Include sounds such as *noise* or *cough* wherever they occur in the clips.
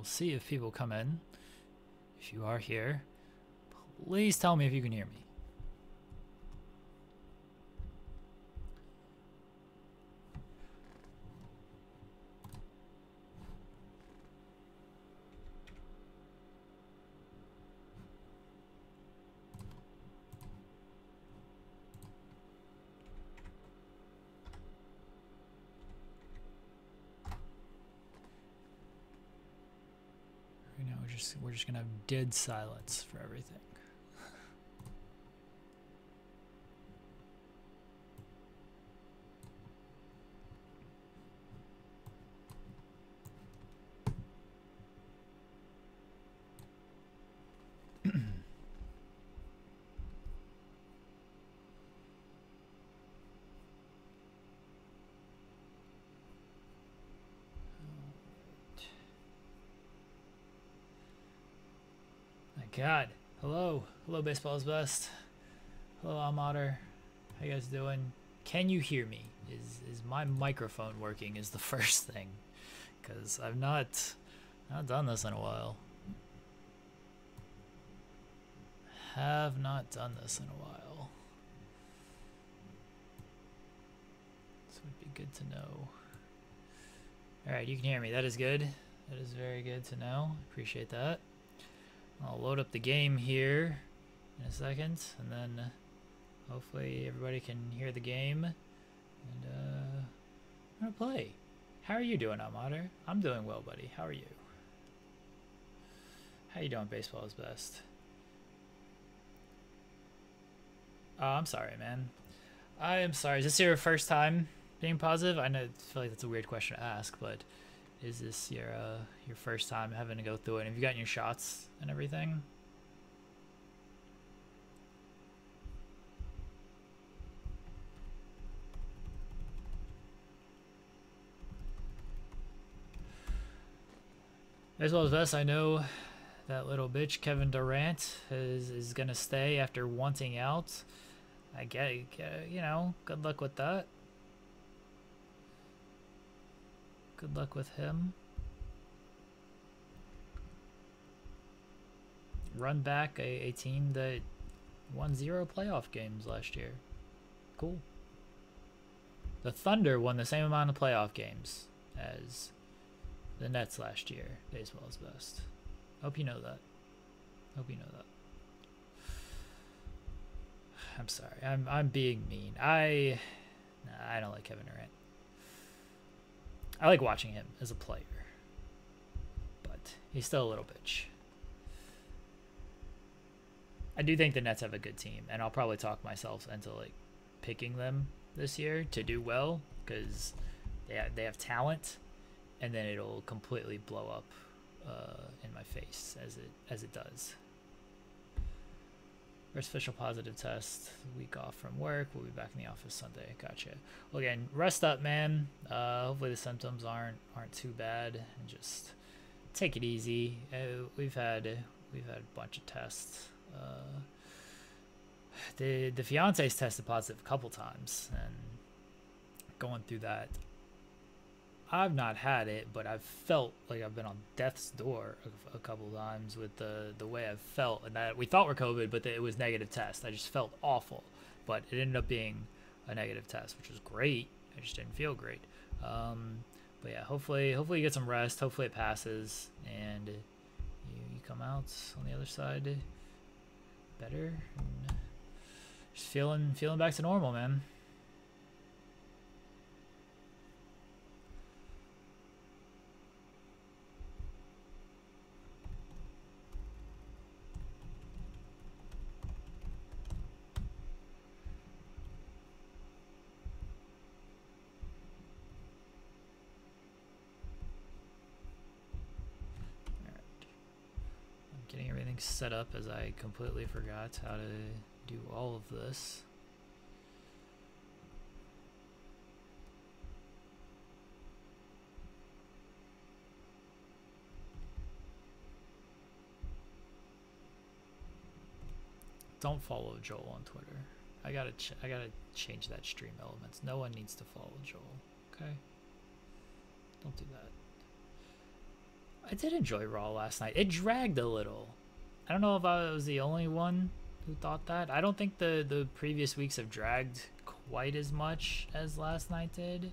We'll see if people come in. If you are here, please tell me if you can hear me. Right now, we're just we're gonna have dead silence for everything. My God. Hello. Hello, Baseball's Best. Hello, Amater. How you guys doing? Can you hear me? Is is my microphone working is the *laughs* first thing. Cause I've not not done this in a while. Have not done this in a while. So it'd be good to know. Alright, you can hear me. That is good. That is very good to know. Appreciate that. I'll load up the game here in a second, and then uh, hopefully everybody can hear the game. And uh, I'm gonna play. How are you doing, Amater? I'm doing well, buddy. How are you? How you doing? Baseball is best. Oh, I'm sorry, man. I am sorry. Is this your first time being positive? I know. I feel like that's a weird question to ask, but is this your uh, your first time having to go through it? Have you gotten your shots and everything? Baseball is best, I know that little bitch Kevin Durant is is gonna stay after wanting out. I get, get you know, good luck with that. Good luck with him. Run back a, a team that won zero playoff games last year. Cool. The Thunder won the same amount of playoff games as the Nets last year. Baseball is best. Hope you know that. Hope you know that. *sighs* I'm sorry. I'm I'm being mean. I I don't like Kevin Durant. I like watching him as a player, but he's still a little bitch. I do think the Nets have a good team, and I'll probably talk myself into like picking them this year to do well because they have, they have talent, and then it'll completely blow up uh, in my face as it as it does. First official positive test. Week off from work. We'll be back in the office Sunday. Gotcha. Well, again, rest up, man. Uh, hopefully the symptoms aren't aren't too bad, and just take it easy. Uh, we've had we've had a bunch of tests. Uh, the the fiance's tested positive a couple times, and going through that. I've not had it, but I've felt like I've been on death's door a, a couple times with the the way I've felt, and that we thought were COVID, but it was negative test. I just felt awful, but it ended up being a negative test, which was great. I just didn't feel great. Um, but yeah, hopefully, hopefully you get some rest. Hopefully it passes, and you, you come out on the other side better. Just feeling feeling back to normal, man. Set up as I completely forgot how to do all of this. Don't follow Joel on Twitter. I gotta I gotta change that stream elements. No one needs to follow Joel. Okay. Don't do that. I did enjoy Raw last night. It dragged a little. I don't know if I was the only one who thought that. I don't think the the previous weeks have dragged quite as much as last night did.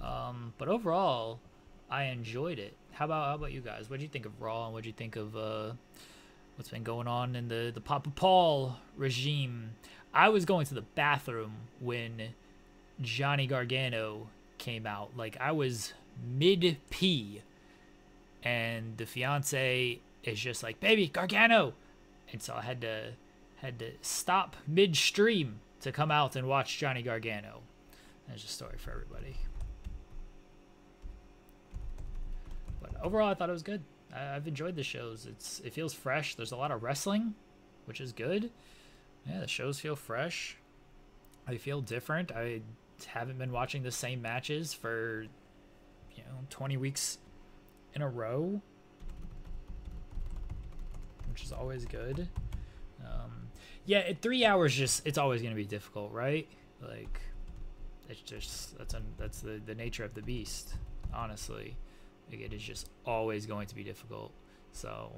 Um, but overall, I enjoyed it. How about how about you guys? What do you think of Raw and what do you think of uh, what's been going on in the the Papa Paul regime? I was going to the bathroom when Johnny Gargano came out. Like I was mid pee, and the fiance is just like, "Baby, Gargano," and so I had to had to stop midstream to come out and watch Johnny Gargano. There's a story for everybody. But overall, I thought it was good. I, I've enjoyed the shows. It's it feels fresh. There's a lot of wrestling, which is good. Yeah, the shows feel fresh. They feel different. I haven't been watching the same matches for you know 20 weeks in a row, which is always good. Um, yeah, at three hours, just it's always gonna be difficult, right? Like, it's just that's a, that's the the nature of the beast. Honestly, like, it is just always going to be difficult. So,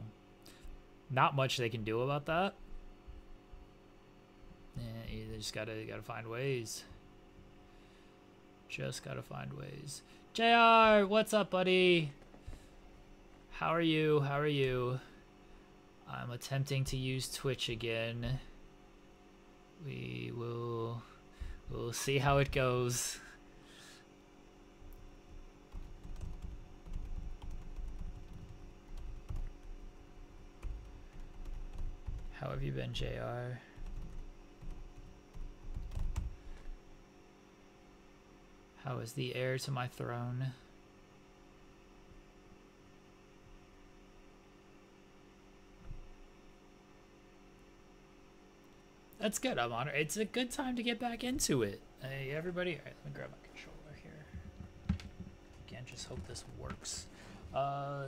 not much they can do about that. Yeah, you just gotta gotta find ways. Just gotta find ways. JR, what's up, buddy? How are you? How are you? I'm attempting to use Twitch again. We will we'll see how it goes. How have you been, JR? How is the heir to my throne? That's good. I'm honored. It's a good time to get back into it. Hey, everybody. All right, let me grab my controller here. Again, just hope this works. Uh,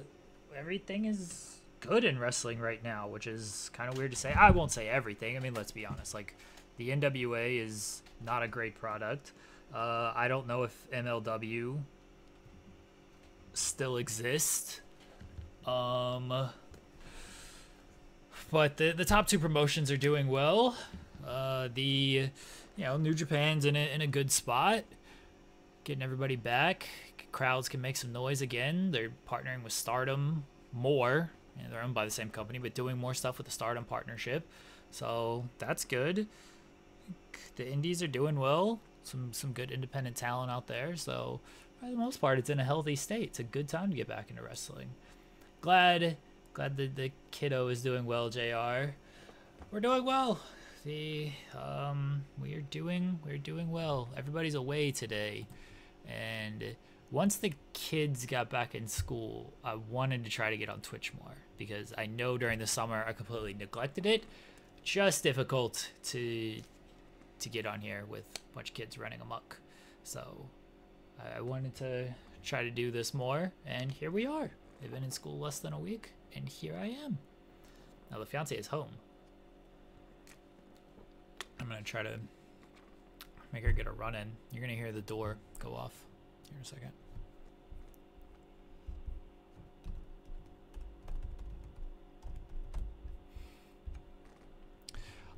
everything is good in wrestling right now, which is kind of weird to say. I won't say everything. I mean, let's be honest. Like, the NWA is not a great product. Uh, I don't know if MLW still exists. Um, but the the top two promotions are doing well. Uh, the you know New Japan's in a, in a good spot, getting everybody back. Crowds can make some noise again. They're partnering with Stardom more. They're owned by the same company, but doing more stuff with the Stardom partnership. So that's good. The indies are doing well some some good independent talent out there. So for the most part, it's in a healthy state. It's a good time to get back into wrestling. Glad glad that the kiddo is doing well. Jr. We're doing well. The um we are doing we're doing well. Everybody's away today, and once the kids got back in school, I wanted to try to get on Twitch more because I know during the summer I completely neglected it. Just difficult to to get on here with a bunch of kids running amok. So I wanted to try to do this more, and here we are. They've been in school less than a week, and here I am. Now the fiance is home. I'm gonna try to make her get a run in. You're gonna hear the door go off here in a second.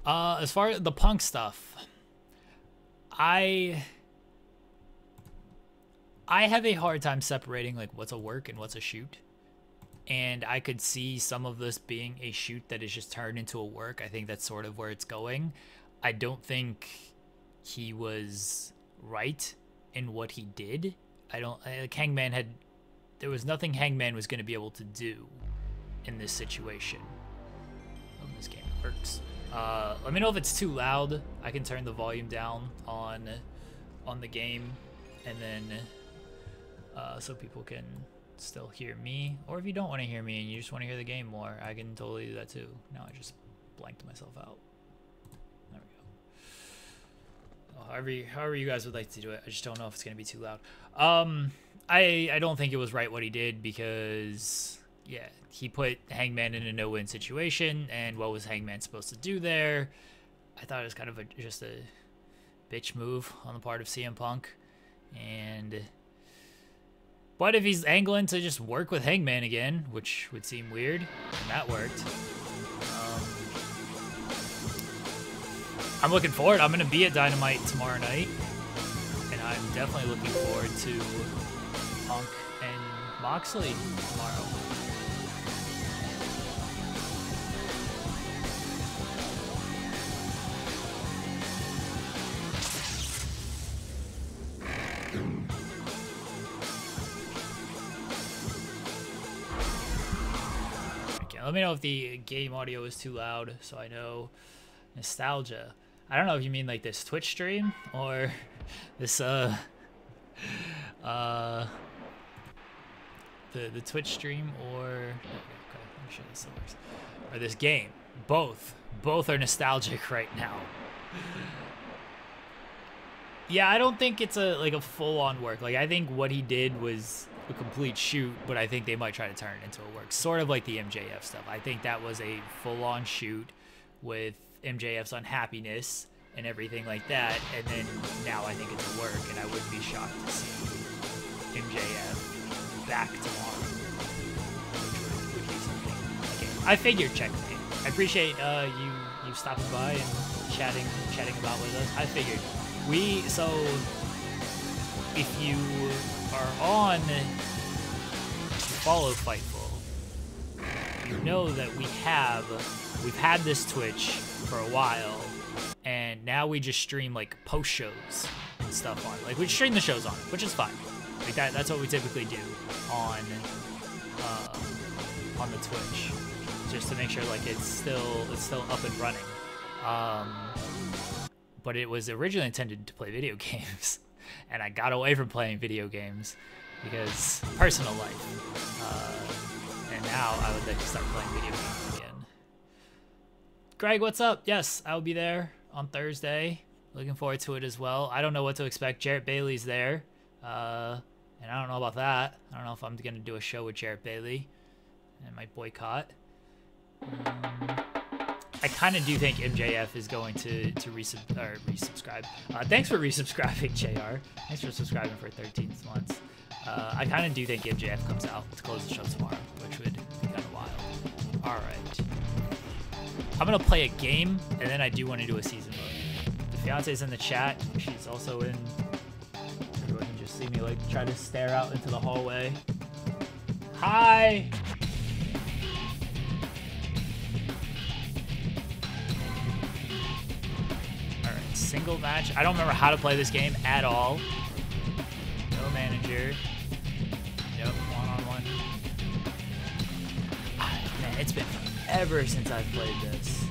Uh, as far as the punk stuff, I I have a hard time separating like what's a work and what's a shoot. And I could see some of this being a shoot that is just turned into a work. I think that's sort of where it's going. I don't think he was right in what he did. I don't like Hangman had there was nothing Hangman was going to be able to do in this situation. Oh, this game works. Uh, let me know if it's too loud. I can turn the volume down on on the game, and then uh, so people can still hear me. Or if you don't want to hear me and you just want to hear the game more, I can totally do that too. Now I just blanked myself out. There however, however you guys would like to do it. I just don't know if it's gonna be too loud. Um, I I don't think it was right what he did because yeah, he put Hangman in a no-win situation, and what was Hangman supposed to do there? I thought it was kind of a, just a bitch move on the part of CM Punk, and But if he's angling to just work with Hangman again, which would seem weird, and that worked. I'm looking forward. I'm going to be at Dynamite tomorrow night, and I'm definitely looking forward to Punk and Moxley tomorrow. Let me know if the game audio is too loud so I know nostalgia. I don't know if you mean like this Twitch stream or *laughs* this uh uh the the Twitch stream or okay, sure this works. Or this game. Both. Both are nostalgic *laughs* right now. Yeah, I don't think it's a like a full on work. Like I think what he did was a complete shoot, but I think they might try to turn it into a work. Sort of like the MJF stuff. I think that was a full on shoot with MJF's unhappiness and everything like that. And then now I think it's work, and I wouldn't be shocked to see MJF back tomorrow, which would, be something. Okay. I figured checkmate. I appreciate uh, you you stopping by and chatting chatting about with us. I figured we so if you are on follow Fightful, know that we have we've had this Twitch for a while, and now we just stream like post shows and stuff on. Like we stream the shows on which is fine. Like that that's what we typically do on uh, on the Twitch, just to make sure like it's still it's still up and running. Um, but it was originally intended to play video *laughs* games, and I got away from playing video games because personal life. Uh, and now I would like to start playing video games again. Greg, what's up? Yes, I'll be there on Thursday. Looking forward to it as well. I don't know what to expect. Jarrett Bailey's there. Uh, and I don't know about that. I don't know if I'm going to do a show with Jarrett Bailey. And might boycott. Um, I kind of do think MJF is going to to resub or resubscribe. Uh, thanks for resubscribing, *laughs* Jr. Thanks for subscribing for 13 months. Uh, I kind of do think MJF comes out to close the show tomorrow, which would be kind of wild. All right. I'm going to play a game, and then I do want to do a season mode. The fiance's in the chat. She's also in... Everyone can just see me, like, try to stare out into the hallway. Hi! Single match. I don't remember how to play this game at all. No manager. It's been ever since I've played this.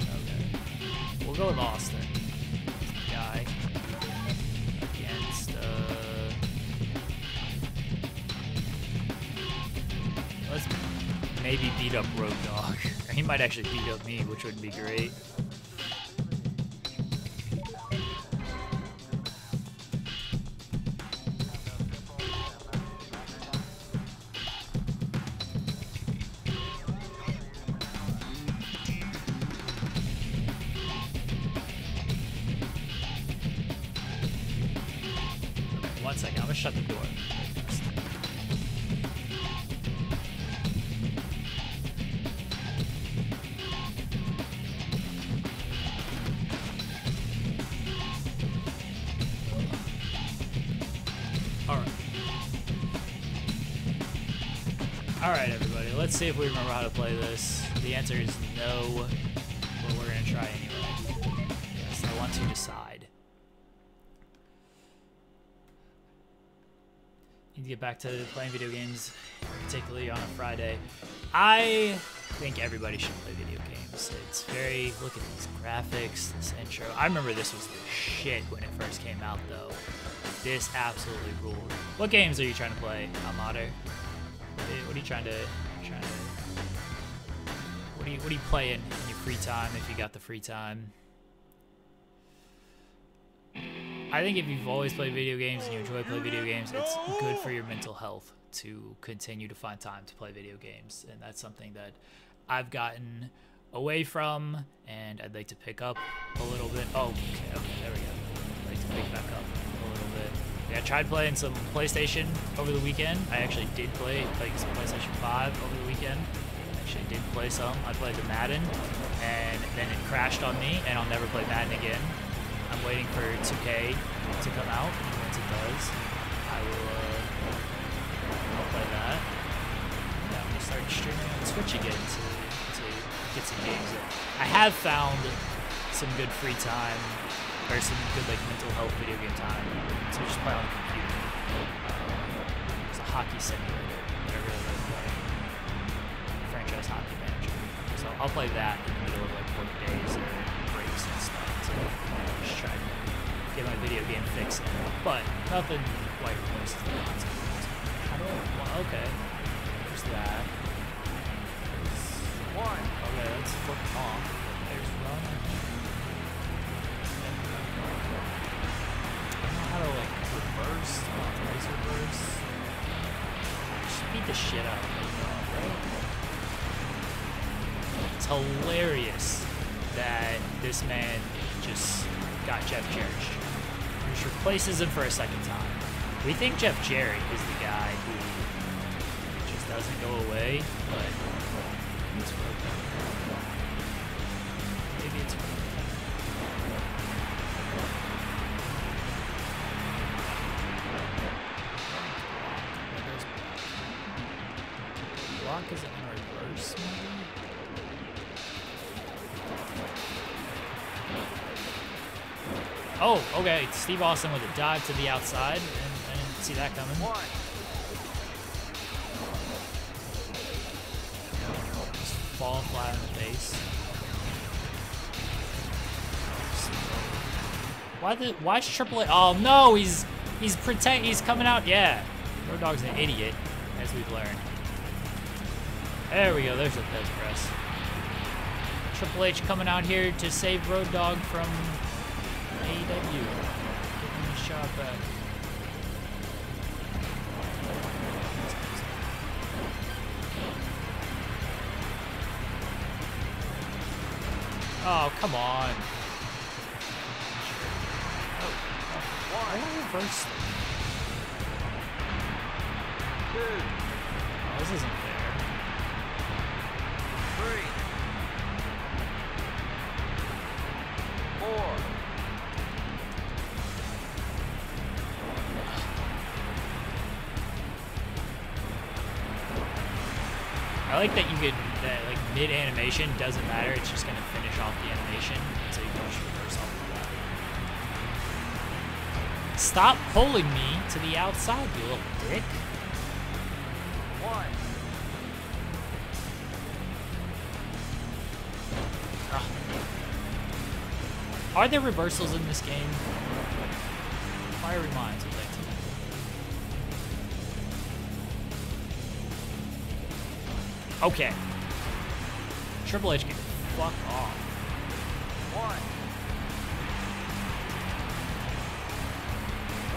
Okay. We'll go with Austin. Guy. Against, uh... Let's maybe beat up Road Dog. *laughs* he might actually beat up me, which would be great. Let's see if we remember how to play this. The answer is no, but we're going to try anyway. Yes, I want to decide. Need to get back to playing video games, particularly on a Friday. I think everybody should play video games. It's very, look at these graphics, this intro. I remember this was the shit when it first came out, though. This absolutely ruled. What games are you trying to play, Amater? Eh, what are you trying to trying to. What do you What do you play in, in your free time if you got the free time? I think if you've always played video games and you enjoy playing video games, it's good for your mental health to continue to find time to play video games, and that's something that I've gotten away from, and I'd like to pick up a little bit. Oh, okay, okay, there we go. I'd like to pick back up had tried playing some PlayStation over the weekend. I actually did play like some PlayStation 5 over the weekend. Actually did play some. I played the Madden, and then it crashed on me, and I'll never play Madden again. I'm waiting for 2K to come out. and Once it does, I will uh, I'll play that. I'm gonna start streaming on Switch again to, to get some games. I have found some good free time or some good like mental health video game time So just play on the computer. Um, it's a hockey simulator that I really like playing. Franchise Hockey Manager. So I'll play that in the middle of like work days or breaks and stuff to just try to get my video game fix. But nothing quite replaces the concept. How do I? Well, okay. There's that. There's one. Okay, let's flip them off. How to like reverse, authorize reverse. Just beat the shit out of? It's hilarious that this man just got Jeff Jarrett. Just replaces him for a second time. We think Jeff Jarrett is the guy who just doesn't go away, but okay. Steve Austin with a dive to the outside. And see that coming. Just fall flat on the face. Why the why is Triple H Oh no, he's he's pretend he's coming out. Yeah. Road Dog's an idiot, as we've learned. There we go, there's a Thesz press. Triple H coming out here to save Road Dog from AEW. Getting his shot back. Oh, come on. Oh, oh. Why reverse it? Oh, this isn't animation doesn't matter. It's just gonna finish off the animation, so you can just reverse off. Stop pulling me to the outside, you little dick. One. Ugh. Are there reversals in this game? Fiery Minds would like to know. Okay. Triple H can fuck off. One.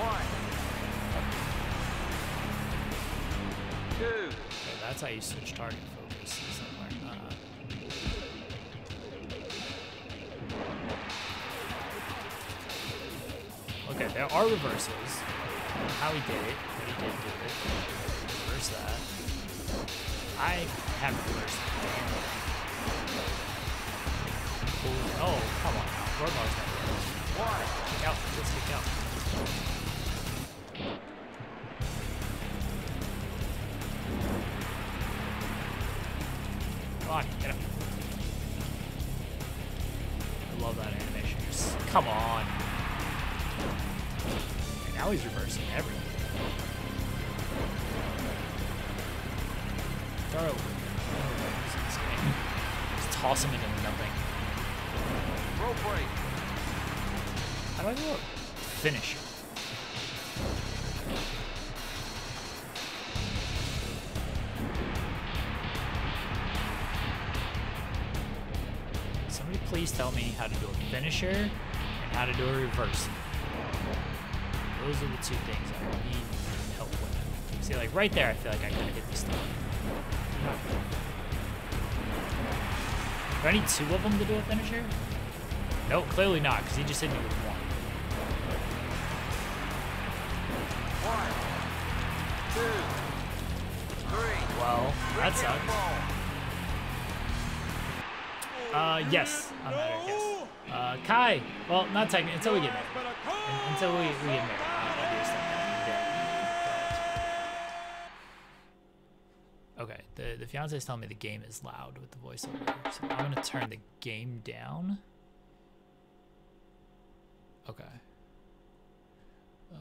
One. Two. Okay, that's how you switch target finisher and how to do a reversal. Those are the two things I need help with. See, like right there, I feel like I gotta hit this thing. Do I need two of them to do a finisher? No, clearly not, because he just hit me with one. One, two, three. Well, that sucks. Uh, yes, I'm at it, guess. Uh, Kai, well, not technically, until we get married. Until we, we get married. I'll, I'll be a stepdad. But- Okay, the, the fiance is telling me the game is loud with the voiceover. So I'm gonna turn the game down. Okay. Um,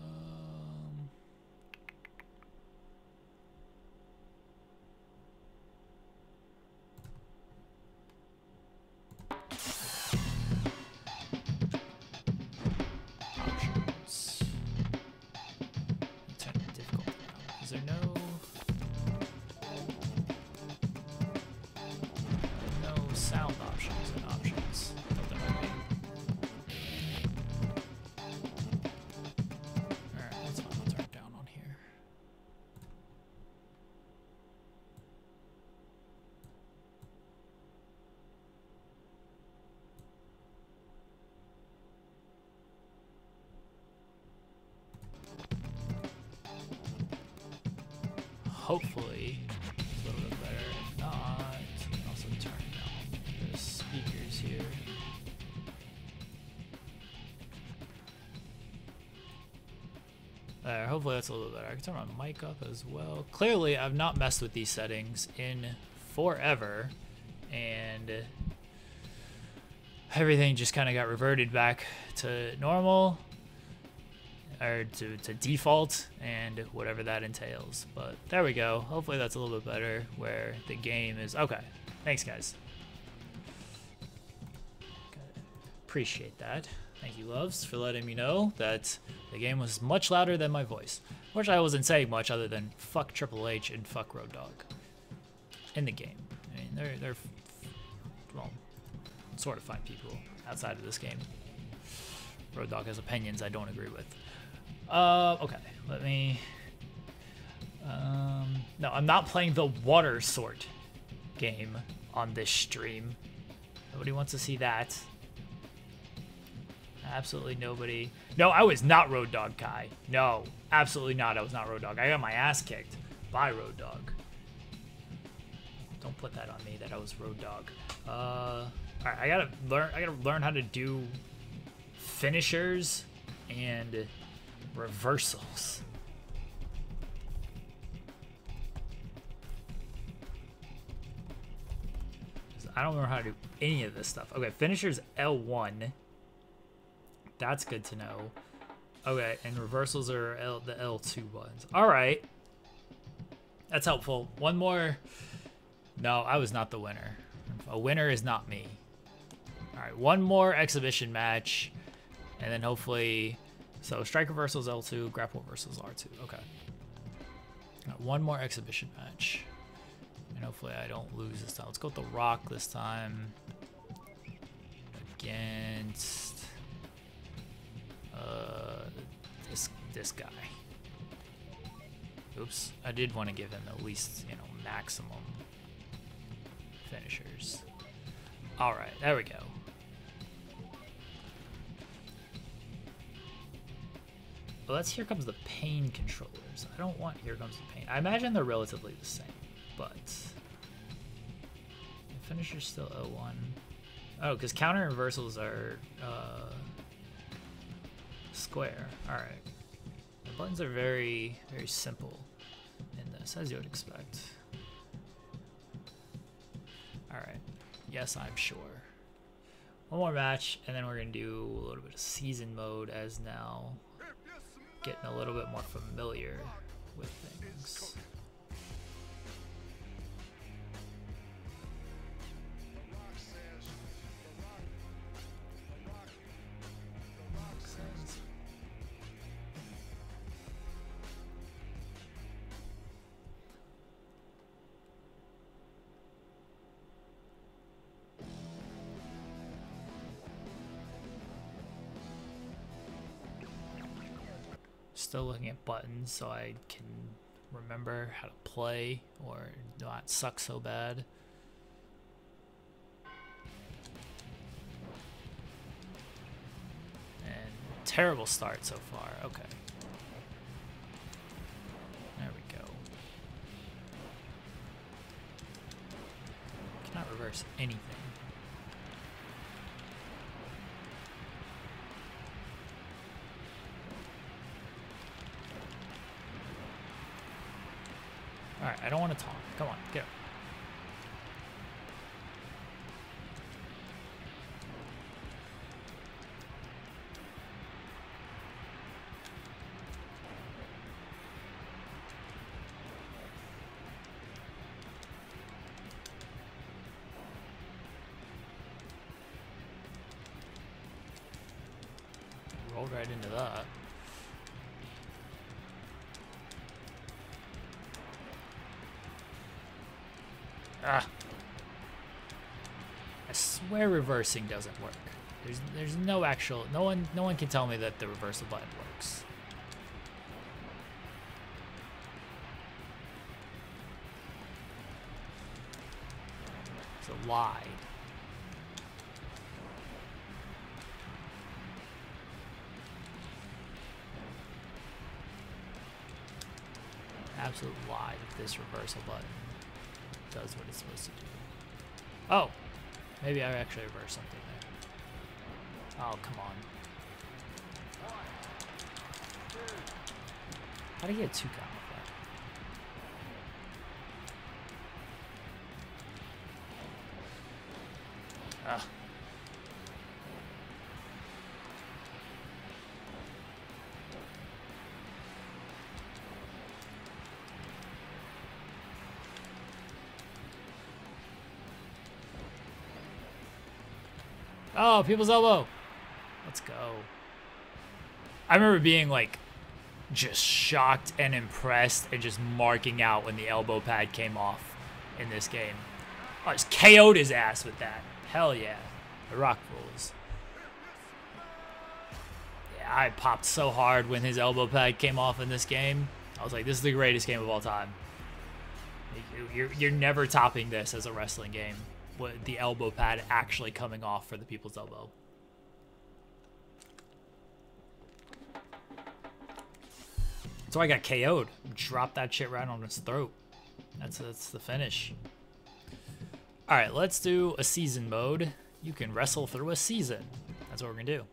hopefully that's a little better. I can turn my mic up as well. Clearly, I've not messed with these settings in forever, and everything just kind of got reverted back to normal, or to, to default, and whatever that entails. But there we go. Hopefully that's a little bit better, where the game is... Okay, thanks guys. Appreciate that. Thank you, Loves, for letting me know that the game was much louder than my voice. Which I wasn't saying much other than fuck Triple H and fuck Road Dog. In the game. I mean, they're, they're, well, sort of fine people outside of this game. Road Dog has opinions I don't agree with. Uh, okay, let me, um, no, I'm not playing the water sort game on this stream. Nobody wants to see that. Absolutely nobody. No, I was not Road Dog Kai. No, absolutely not. I was not Road Dog. I got my ass kicked by Road Dog. Don't put that on me that I was Road Dog. Uh, all right, I gotta learn. I gotta learn how to do finishers and reversals. I don't know how to do any of this stuff. Okay, finishers L1. That's good to know. Okay, and reversals are L, the L2 buttons. All right. That's helpful. One more. No, I was not the winner. A winner is not me. All right, one more exhibition match, and then hopefully, so strike reversals L2, grapple reversals R2. Okay. Got one more exhibition match, and hopefully I don't lose this time. Let's go with the Rock this time against uh, this this guy. Oops, I did want to give him at least you know maximum finishers. All right, there we go. Well, that's Here Comes the Pain controllers. I don't want Here Comes the Pain. I imagine they're relatively the same, but the finisher's still O1. Oh, because counter reversals are uh, square. All right. The buttons are very, very simple in this, as you would expect. All right. Yes, I'm sure. One more match, and then we're gonna do a little bit of season mode as now getting a little bit more familiar with things. Still looking at buttons so I can remember how to play or not suck so bad. And terrible start so far. Okay. There we go. Cannot reverse anything. I don't want to talk. Come on, get up. Rolled right into that. Ah. I swear reversing doesn't work. There's there's no actual no one no one can tell me that the reversal button works. It's a lie. Absolute lie that this reversal button does what it's supposed to do. Oh, maybe I actually reversed something there. Oh, come on. How do you get two count People's elbow. Let's go. I remember being like just shocked and impressed and just marking out when the elbow pad came off in this game. I just KO'd his ass with that. Hell yeah. The Rock rules. Yeah, I popped so hard when his elbow pad came off in this game. I was like, this is the greatest game of all time. You're, you're never topping this as a wrestling game. What the elbow pad actually coming off for the people's elbow. So I got KO'd. Dropped that shit right on his throat. That's that's the finish. All right, let's do a season mode. You can wrestle through a season. That's what we're gonna do.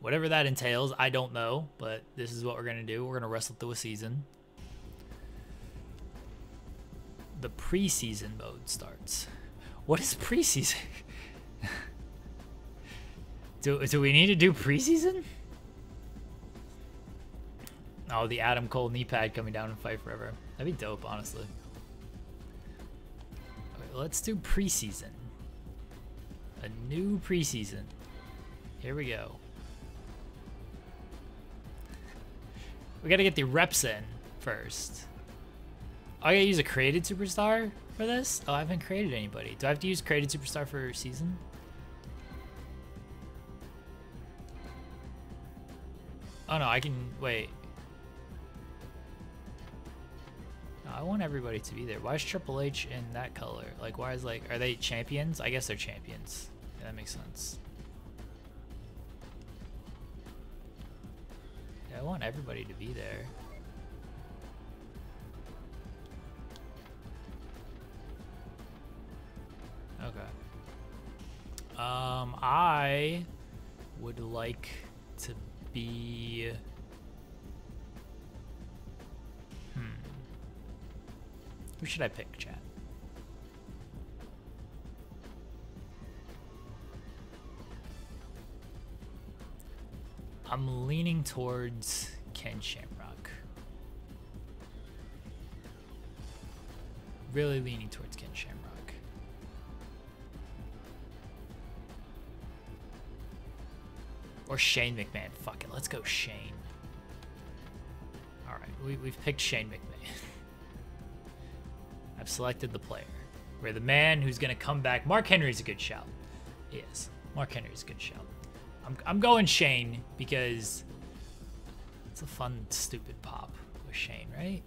Whatever that entails, I don't know, but this is what we're gonna do. We're gonna wrestle through a season. The preseason mode starts. What is preseason? *laughs* do do we need to do preseason? Oh, the Adam Cole knee pad coming down and fight forever. That'd be dope, honestly. Okay, let's do preseason. A new preseason. Here we go. We gotta get the reps in first. I gotta use a created superstar for this? Oh, I haven't created anybody. Do I have to use created superstar for season? Oh no, I can, wait. No, I want everybody to be there. Why is Triple H in that color? Like, why is like, are they champions? I guess they're champions. Yeah, that makes sense. Yeah, I want everybody to be there. Um, I would like to be. Hmm. Who should I pick, chat? I'm leaning towards Ken Shamrock. Really leaning towards Or Shane McMahon. Fuck it, let's go Shane. Alright, we, we've picked Shane McMahon. *laughs* I've selected the player. We're the man who's going to come back. Mark Henry's a good shout. He is. Mark Henry's a good shout. I'm, I'm going Shane because it's a fun, stupid pop with Shane, right?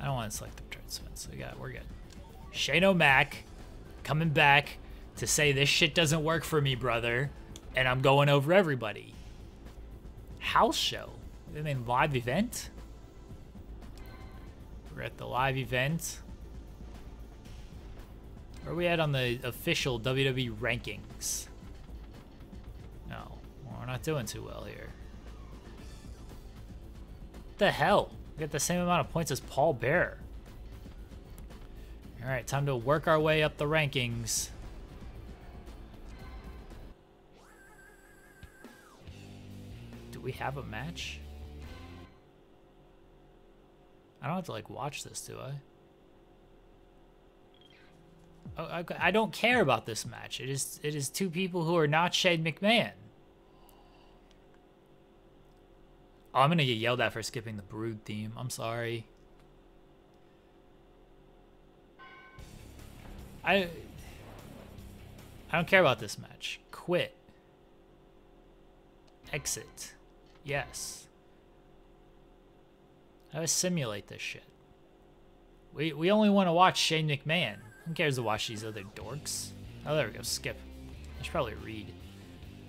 I don't want to select the participants, so we got, we're good. Shane O'Mac coming back to say this shit doesn't work for me, brother, and I'm going over everybody. House show? I mean, live event? We're at the live event. Where are we at on the official WWE rankings? No, we're not doing too well here. What the hell? We got the same amount of points as Paul Bearer. All right, time to work our way up the rankings. Do we have a match? I don't have to like watch this, do I? Oh, I, I don't care about this match. It is it is two people who are not Shane McMahon. Oh, I'm gonna get yelled at for skipping the Brood theme. I'm sorry. I I don't care about this match. Quit. Exit. Yes. How to simulate this shit. We we only want to watch Shane McMahon. Who cares to watch these other dorks? Oh, there we go. Skip. I should probably read.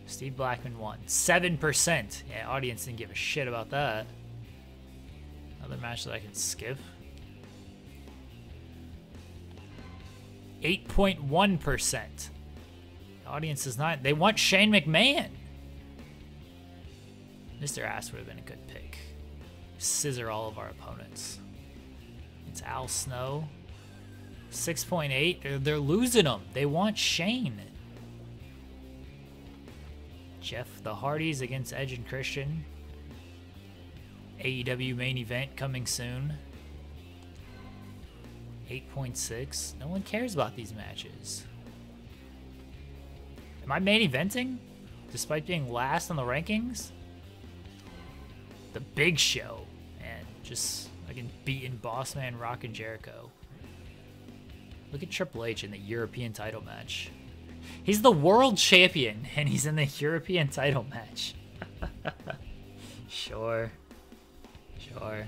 Steve Blackman won. 7%. Yeah, audience didn't give a shit about that. Another match that I can skip. 8.1%. The audience is not. They want Shane McMahon. Mr. Ass would have been a good pick. Scissor all of our opponents. It's Al Snow. 6.8. They're, they're losing them. They want Shane. Jeff the Hardys against Edge and Christian. AEW main event coming soon. 8.6. No one cares about these matches. Am I main eventing? Despite being last on the rankings? The Big Show. And just again beating Boss Man Rock and Jericho. Look at Triple H in the European title match. He's the world champion and he's in the European title match. *laughs* sure. Sure.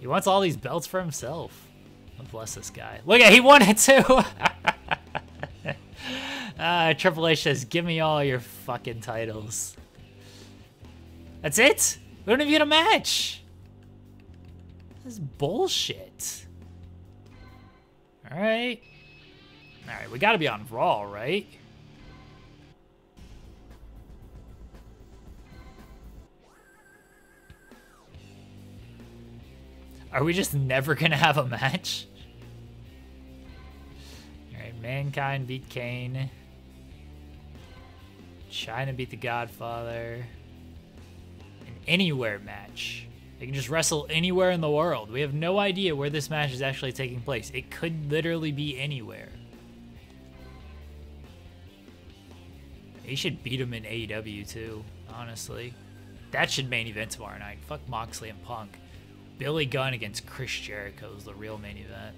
He wants all these belts for himself. Oh, bless this guy. Look at he won it too. uh, *laughs* Triple H says, "Give me all your fucking titles." That's it. We don't even get a match. This is bullshit. All right. All right, we got to be on Raw, right? Are we just never going to have a match? All right, Mankind beat Kane. Chyna beat the Godfather. An anywhere match. They can just wrestle anywhere in the world. We have no idea where this match is actually taking place. It could literally be anywhere. He should beat him in AEW too, honestly. That should main event tomorrow night. Fuck Moxley and Punk. Billy Gunn against Chris Jericho is the real main event.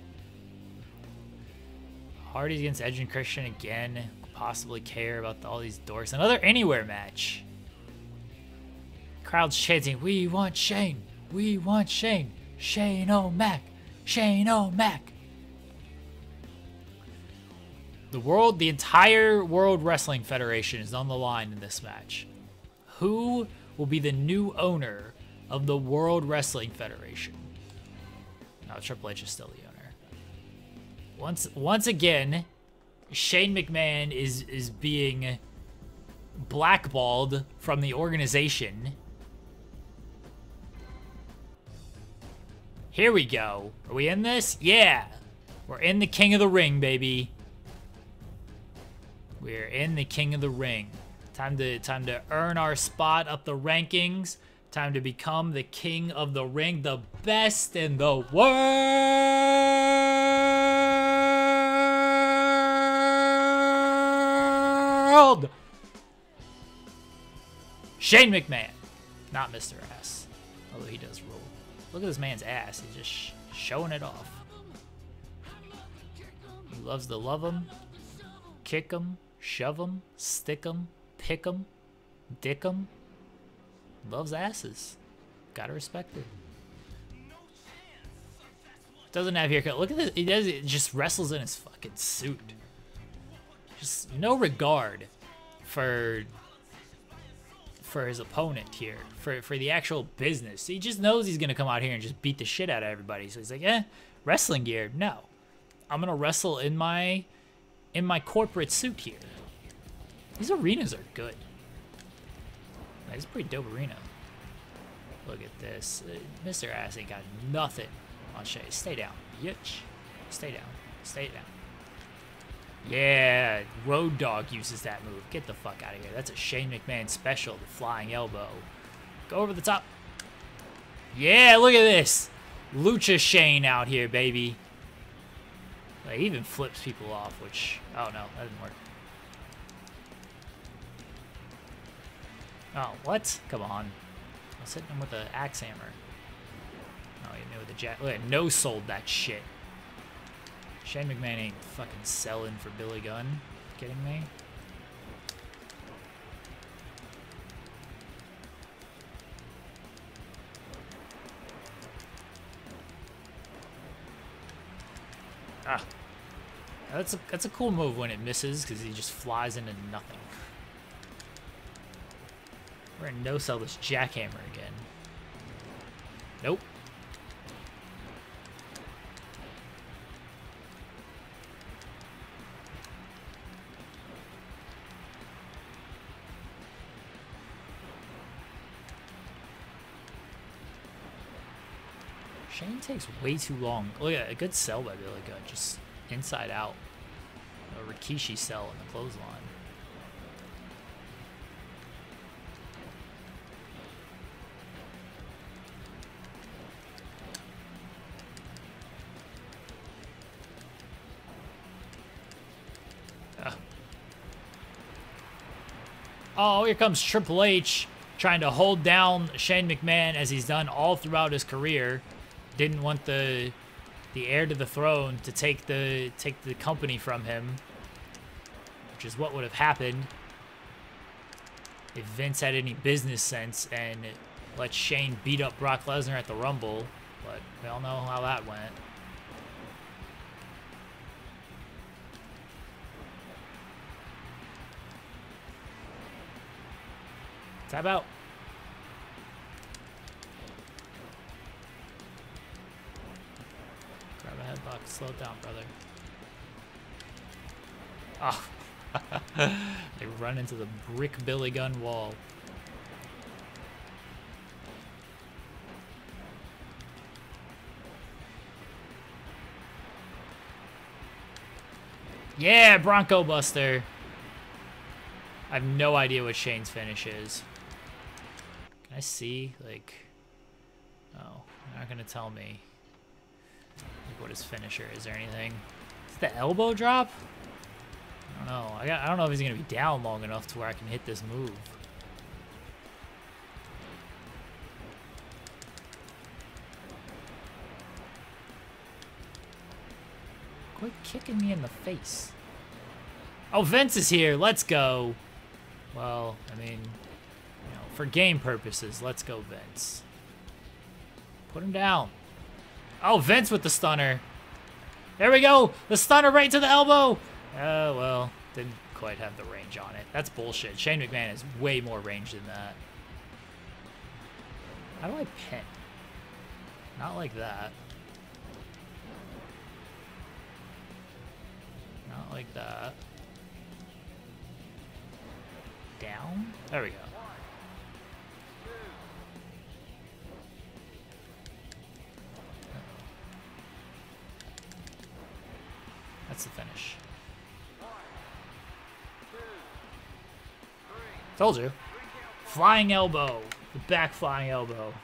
Hardy against Edge and Christian again. Possibly care about all these doors. Another anywhere match. Crowd's chanting, "We want Shane! We want Shane! Shane O'Mac! Shane O'Mac!" The world, the entire World Wrestling Federation is on the line in this match. Who will be the new owner of the World Wrestling Federation? No, Triple H is still the owner. Once, once again, Shane McMahon is is being blackballed from the organization. Here we go. Are we in this? Yeah. We're in the King of the Ring, baby. We're in the King of the Ring. Time to time to earn our spot up the rankings. Time to become the King of the Ring, the best in the world. Shane McMahon, not Mr. Ass, although he does rule. Look at this man's ass. He's just sh showing it off. He loves to love him, kick him, shove him, stick him, pick him, dick him. Loves asses. Gotta respect it. Doesn't have haircut. Look at this. He does it. Just wrestles in his fucking suit. Just no regard for for his opponent here, for for the actual business. He just knows he's gonna come out here and just beat the shit out of everybody. So he's like, eh, wrestling gear. No, I'm gonna wrestle in my in my corporate suit here. These arenas are good. Like, a pretty dope arena. Look at this. Uh, Mr. Ass ain't got nothing on Shay. Stay down, bitch. Stay down. Stay down. Yeah, Road Dog uses that move. Get the fuck out of here. That's a Shane McMahon special, the flying elbow. Go over the top. Yeah, look at this. Lucha Shane out here, baby. He even flips people off, which, oh no, that didn't work. Oh, what? Come on. I was hitting him with an axe hammer. Oh, he knew with the jack. Look, no sold that shit. Shane McMahon ain't fucking selling for Billy Gunn. Kidding me? Ah. That's a, that's a cool move when it misses because he just flies into nothing. We're gonna no-sell this jackhammer again. Nope. Shane takes way too long. Look at a good sell by Billy Gunn, just inside out. A Rikishi sell in the clothesline. Ah. Oh, here comes Triple H trying to hold down Shane McMahon as he's done all throughout his career. Didn't want the the heir to the throne to take the take the company from him, which is what would have happened if Vince had any business sense and let Shane beat up Brock Lesnar at the Rumble. But we all know how that went. Tap out. Headlock. Slow down, brother. Oh. *laughs* they run into the brick Billy Gunn wall. Yeah, Bronco Buster. I have no idea what Shane's finish is. Can I see, like... Oh, you're not gonna tell me what his finisher is or anything. Is the elbow drop? I don't know. I, got, I don't know if he's gonna be down long enough to where I can hit this move. Quit kicking me in the face. Oh, Vince is here. Let's go. Well, I mean, you know, for game purposes, let's go Vince. Put him down. Oh, Vince with the stunner. There we go. The stunner right to the elbow. Oh, well, didn't quite have the range on it. That's bullshit. Shane McMahon has way more range than that. How do I pin? Not like that. Not like that. Down? There we go. That's the finish. Told you. Flying elbow. The back flying elbow.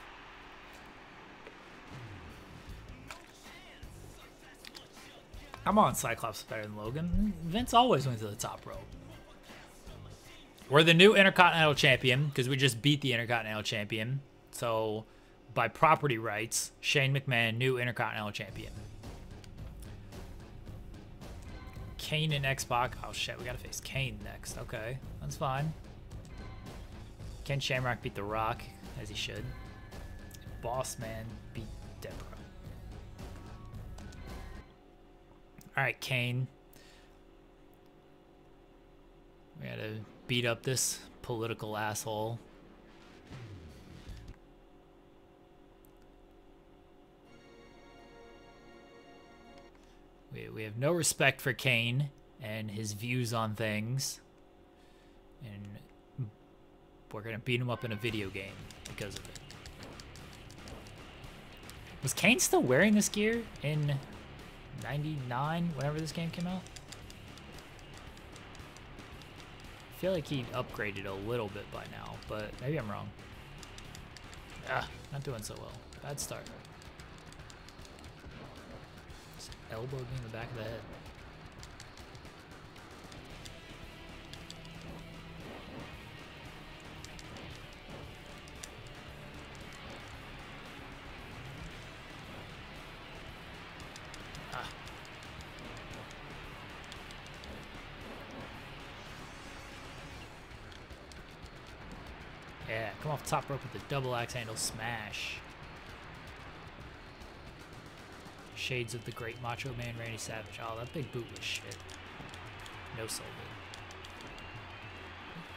Come on, Cyclops is better than Logan. Vince always went to the top rope. We're the new Intercontinental Champion because we just beat the Intercontinental Champion. So, by property rights, Shane McMahon, new Intercontinental Champion. Kane and X-Pac. Oh shit, we gotta face Kane next. Okay, that's fine. Ken Shamrock beat The Rock, as he should. Boss Man beat Deborah. Alright, Kane. We gotta beat up this political asshole. We, we have no respect for Kane. and his views on things. And we're gonna beat him up in a video game because of it. Was Kane still wearing this gear in 99, whenever this game came out? I feel like he upgraded a little bit by now, but maybe I'm wrong. Ah, not doing so well. Bad start. Elbowed me in the back of the head. Ah. Yeah, come off top rope with the double axe handle smash. Shades of the great Macho Man Randy Savage. Oh, that big boot was shit. No soul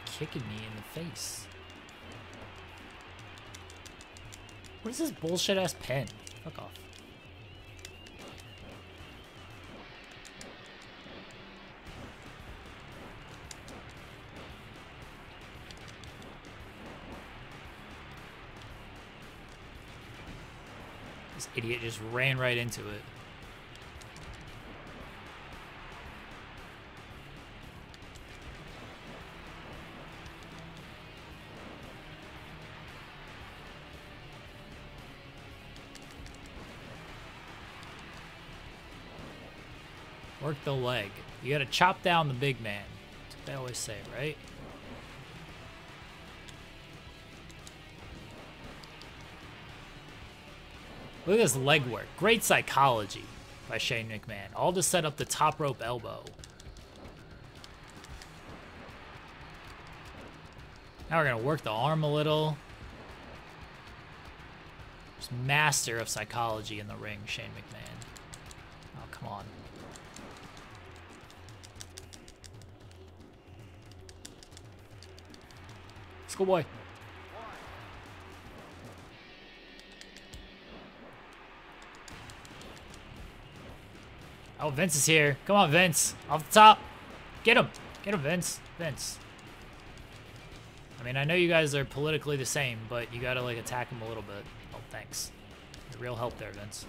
Kicking me in the face. What is this bullshit ass pen? Fuck off. Idiot just ran right into it. Work the leg. You gotta chop down the big man. That's what they always say, right? Look at this legwork. Great psychology by Shane McMahon. All to set up the top rope elbow. Now we're going to work the arm a little. Just master of psychology in the ring, Shane McMahon. Oh, come on. Schoolboy. Oh, Vince is here. Come on, Vince. Off the top. Get him. Get him, Vince. Vince. I mean, I know you guys are politically the same, but you gotta, like, attack him a little bit. Oh, thanks. You're real help there, Vince.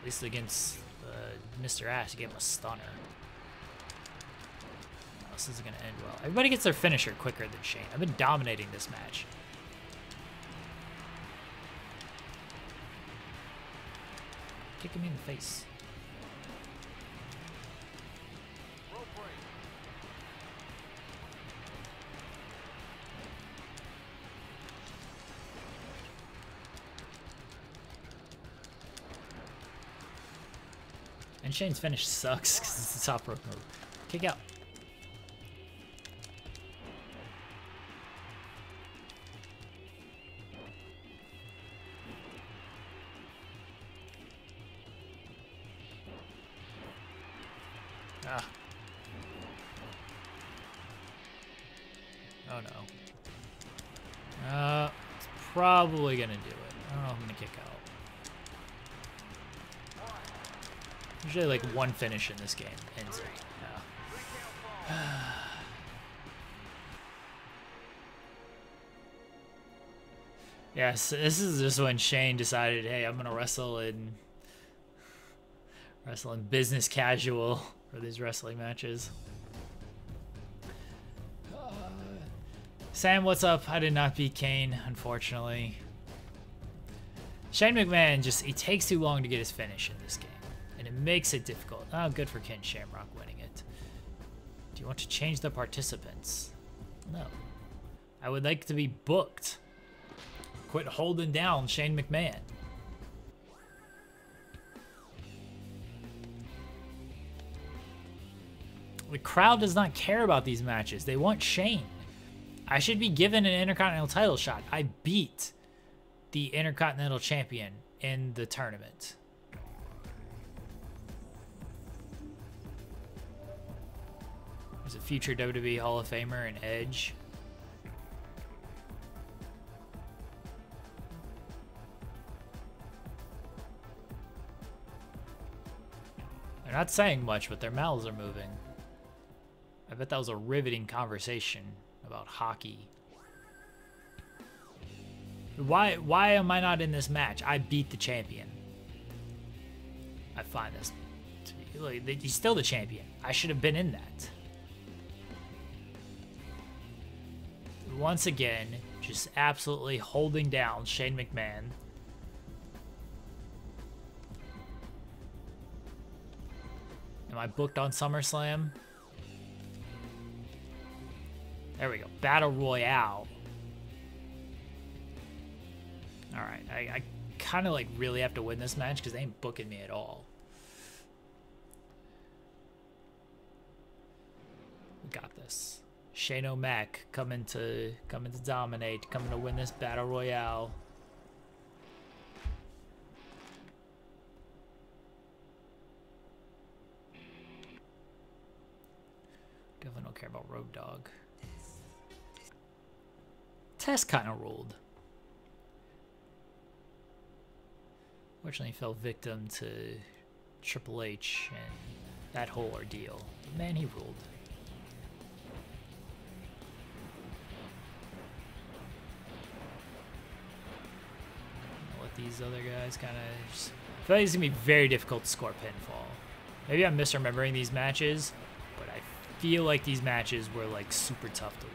At least against uh, Mr. Ass, you gave him a stunner. Oh, this isn't gonna end well. Everybody gets their finisher quicker than Shane. I've been dominating this match. Kicking me in the face. And Shane's finish sucks because it's the top rope move. Kick out. Ah. Oh no. Uh, it's probably gonna do Usually like one finish in this game ends it. *sighs* Yeah. Yes, this is just when Shane decided, hey, I'm gonna wrestle in wrestle in business casual for these wrestling matches. *sighs* Sam, what's up? I did not beat Kane, unfortunately. Shane McMahon just he takes too long to get his finish in this game, it makes it difficult. Oh, good for Ken Shamrock winning it. Do you want to change the participants? No. I would like to be booked. Quit holding down Shane McMahon. The crowd does not care about these matches. They want Shane. I should be given an Intercontinental title shot. I beat the Intercontinental Champion in the tournament. A future WWE Hall of Famer and Edge. They're not saying much, but their mouths are moving. I bet that was a riveting conversation about hockey. Why why am I not in this match? I beat the champion. I find this to be like he's still the champion. I should have been in that. Once again, just absolutely holding down Shane McMahon. Am I booked on SummerSlam? There we go. Battle Royale. Alright, I, I kind of like really have to win this match because they ain't booking me at all. We got this. Shane O'Mac coming to coming to dominate, coming to win this battle royale. Definitely don't care about Road Dog. Test kind of ruled. Fortunately, fell victim to Triple H and that whole ordeal. But man, he ruled. These other guys kind of. I feel like it's gonna be very difficult to score pinfall. Maybe I'm misremembering these matches, but I feel like these matches were like super tough to win.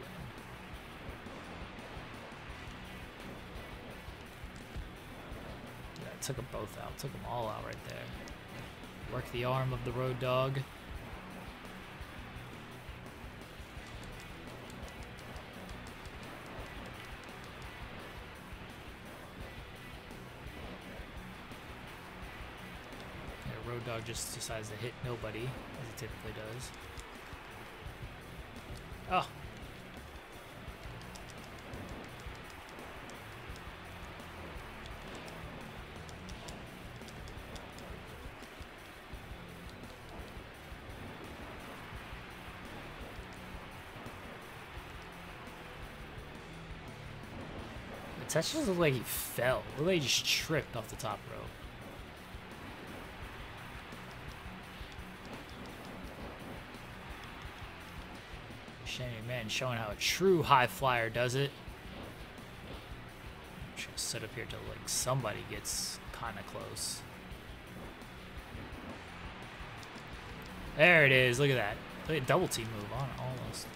Yeah, I took them both out. Took them all out right there. Work the arm of the road dog. Just decides to hit nobody, as he typically does. Oh. Touch doesn't like he fell. Looked like he just tripped off the top rope. McMahon showing how a true high flyer does it. Just sit up here till like somebody gets kind of close. There it is. Look at that. Look at double team move on almost.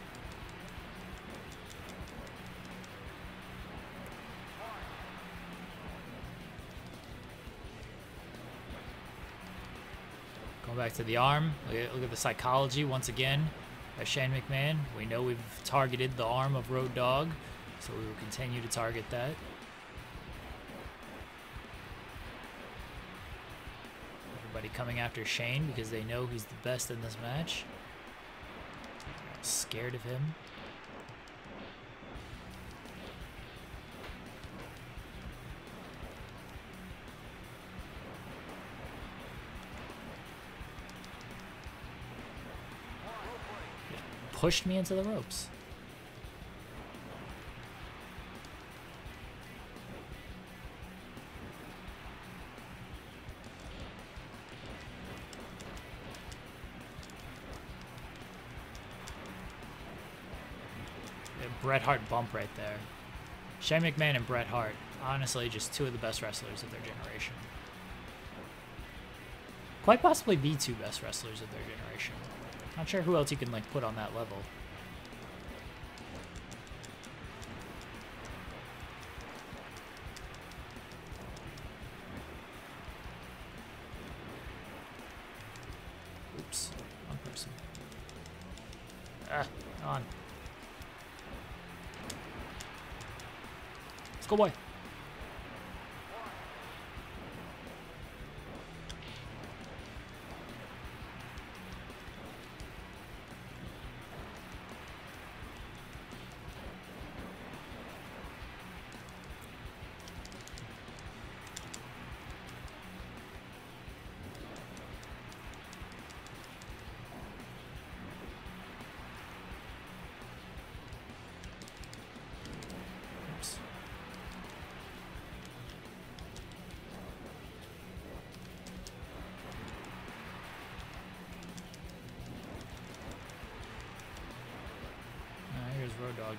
Going back to the arm. Look at, look at the psychology once again by Shane McMahon. We know we've targeted the arm of Road Dog, so we will continue to target that. Everybody coming after Shane because they know he's the best in this match. Scared of him. Pushed me into the ropes. Bret Hart bump right there. Shane McMahon and Bret Hart, honestly, just two of the best wrestlers of their generation. Quite possibly the two best wrestlers of their generation. Not sure who else you can like put on that level.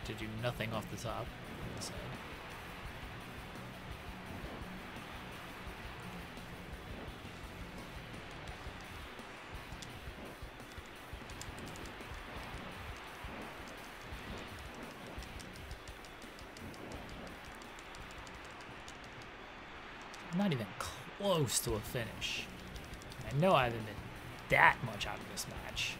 To do nothing off the top. Not even close to a finish. I know I haven't been that much out of this match.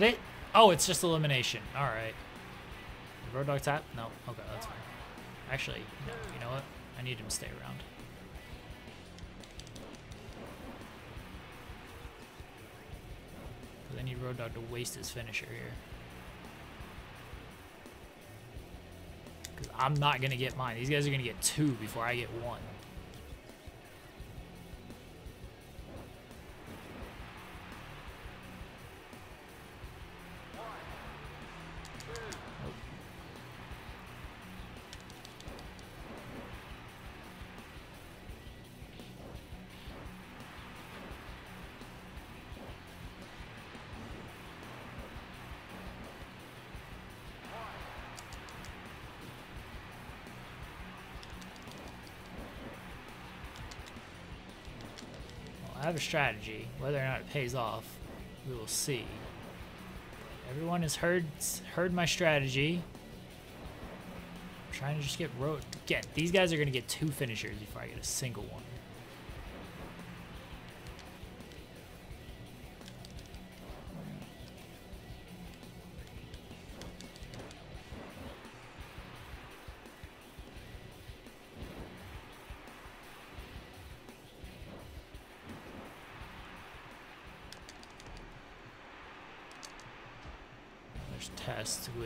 That it? Oh, it's just elimination. Alright. Road dog tap? No. Okay, that's fine. Actually, no. You know what? I need him to stay around. I need Road Dog to waste his finisher here. Because I'm not going to get mine. These guys are going to get two before I get one. Have a strategy. Whether or not it pays off, we will see. Everyone has heard heard my strategy. I'm trying to just get road. Get these guys are gonna get two finishers before I get a single one.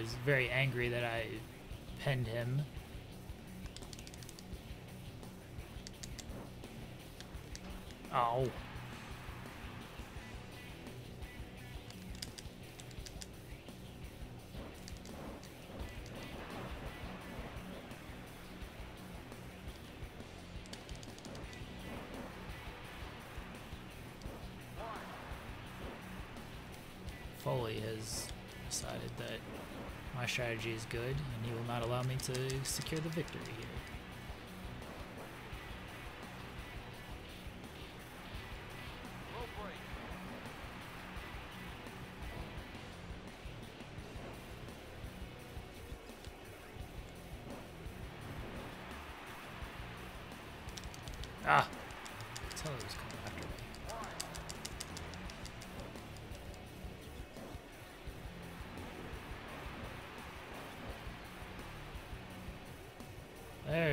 Is very angry that I pinned him. Oh. Strategy is good and he will not allow me to secure the victory here.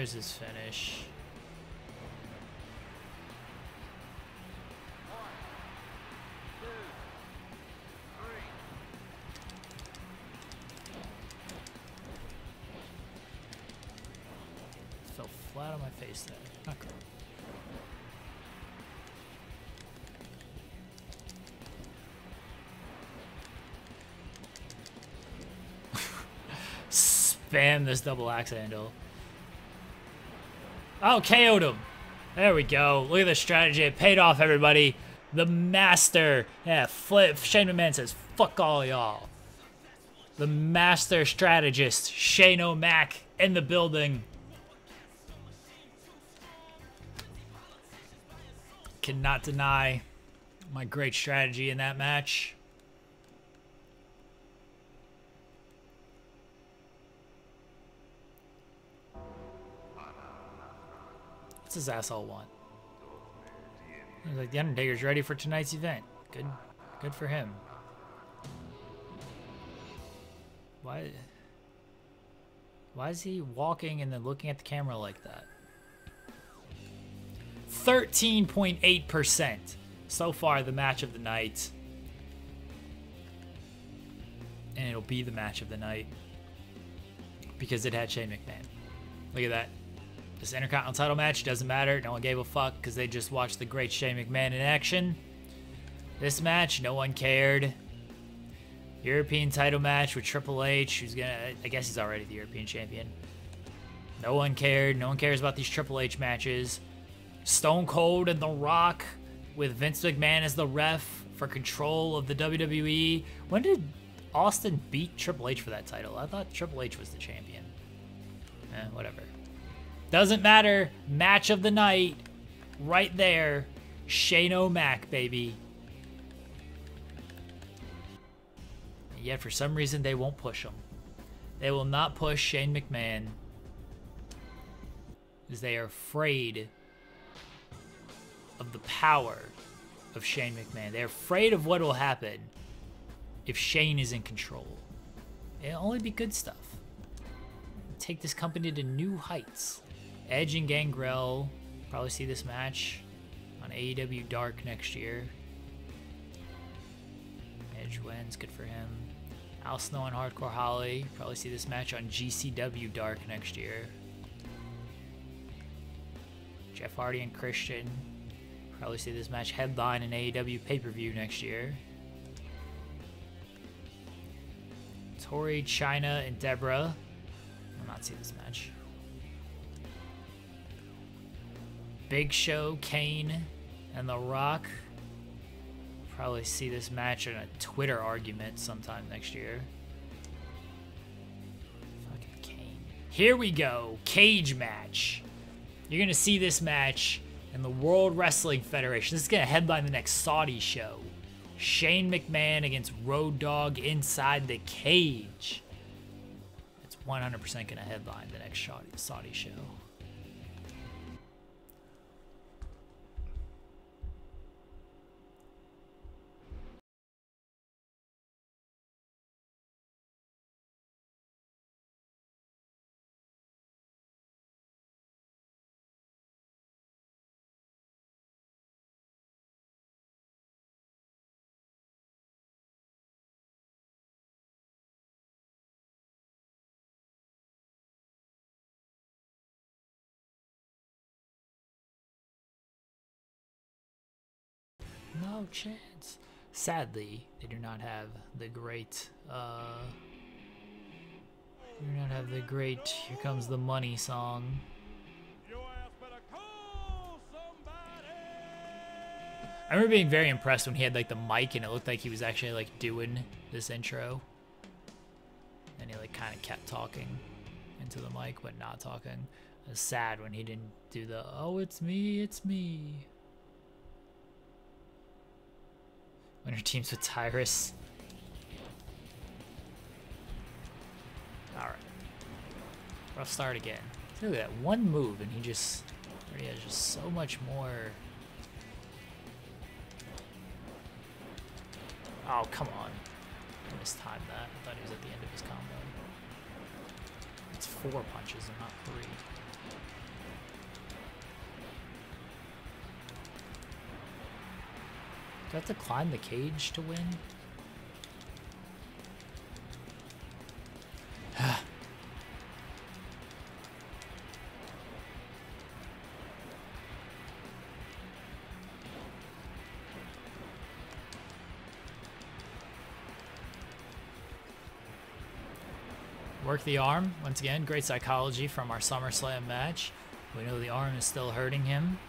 There's his finish. Flat on my face there. Not good. Spam this double axe handle. Oh, KO'd him. There we go. Look at the strategy. It paid off, everybody. The master. Yeah, flip. Shane McMahon says, fuck all y'all. The master strategist, Shane O'Mac, in the building. Cannot deny my great strategy in that match. This asshole want? He's like, the Undertaker's ready for tonight's event. Good, good for him. Why? Why is he walking and then looking at the camera like that? 13.8% so far the match of the night. And it'll be the match of the night. because it had Shane McMahon. Look at that. This Intercontinental title match doesn't matter. No one gave a fuck because they just watched the great Shane McMahon in action. This match, no one cared. European title match with Triple H, who's gonna, I guess he's already the European champion. No one cared. No one cares about these Triple H matches. Stone Cold and The Rock with Vince McMahon as the ref for control of the WWE. When did Austin beat Triple H for that title? I thought Triple H was the champion. Eh, whatever. Doesn't matter. Match of the night. Right there. Shane O'Mac, baby. And yet, for some reason, they won't push him. They will not push Shane McMahon. Because they are afraid of the power of Shane McMahon. They're afraid of what will happen if Shane is in control. It'll only be good stuff. Take this company to new heights. Edge and Gangrel probably see this match on AEW Dark next year. Edge wins, good for him. Al Snow and Hardcore Holly probably see this match on GCW Dark next year. Jeff Hardy and Christian probably see this match headline in AEW pay per view next year. Tori, Chyna, and Deborah will not see this match. Big Show, Kane, and The Rock probably see this match in a Twitter argument sometime next year. Fucking Kane. Here we go. Cage match. You're going to see this match in the World Wrestling Federation. This is going to headline the next Saudi show. Shane McMahon against Road Dog inside the cage. It's 100% going to headline the next Saudi, Saudi show. No chance. Sadly, they do not have the great, uh, they do not have the great Here Comes the Money song. I remember being very impressed when he had like the mic and it looked like he was actually like doing this intro. And he like kind of kept talking into the mic but not talking. It was sad when he didn't do the, oh, it's me, it's me. Winter teams with Tyrus. Alright. Rough start again. Look at that one move and he just already has just so much more. Oh, come on. I mistimed that. I thought he was at the end of his combo. It's four punches and not three. I have to climb the cage to win? *sighs* Work the arm. Once again, great psychology from our SummerSlam match. We know the arm is still hurting him.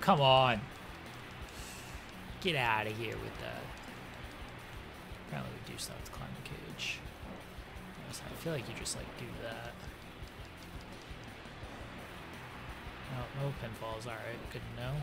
Come on. Get out of here with that. Apparently we do have to climb the cage. I feel like you just like do that. No, no pinfalls. Alright, good to know.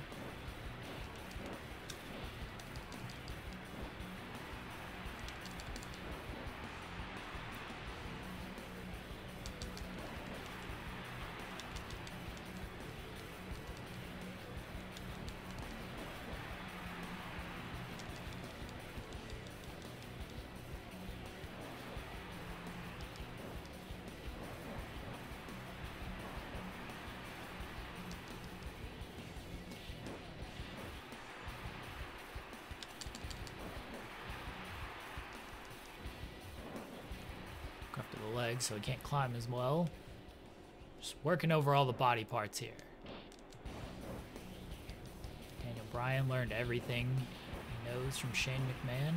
Legs, so he can't climb as well. Just working over all the body parts here. Daniel Bryan learned everything he knows from Shane McMahon.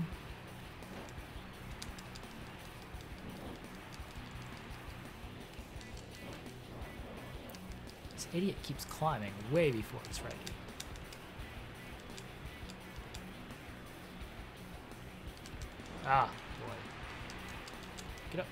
This idiot keeps climbing way before it's ready. Ah, boy. Get up.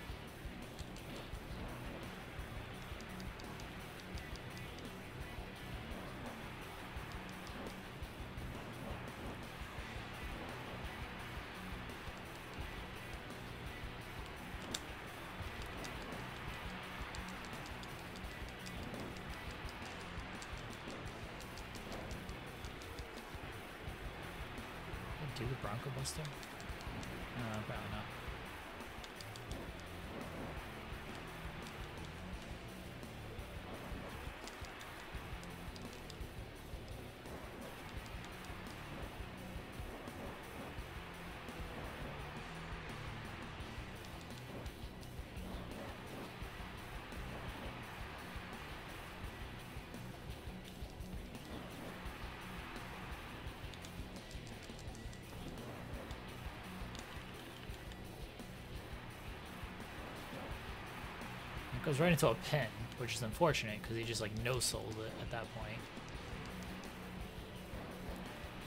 Goes right into a pin, which is unfortunate because he just like no sold it at that point.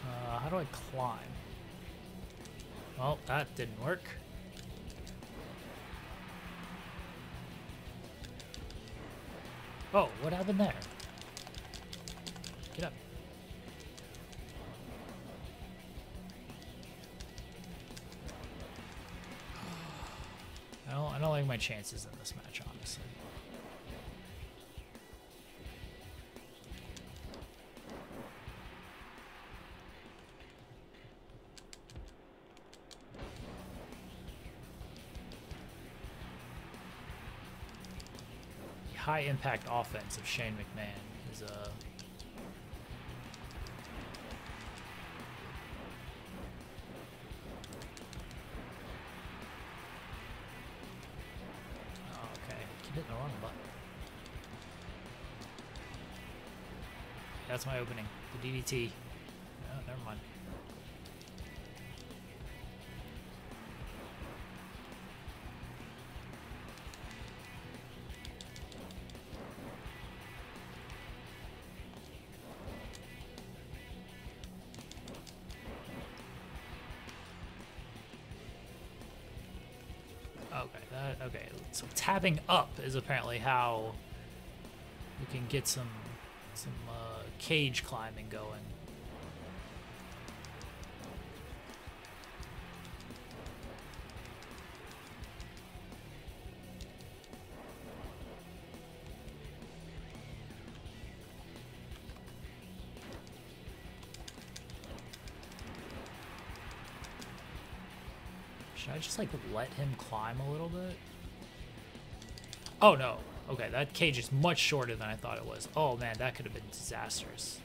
Uh, how do I climb? Well, that didn't work. Oh, what happened there? Chances in this match, honestly. The high impact offense of Shane McMahon is uh DDT. Oh, never mind. Okay, that okay. So tapping up is apparently how we can get some cage climbing going. Should I just like let him climb a little bit? Oh no. Okay, that cage is much shorter than I thought it was. Oh man, that could have been disastrous.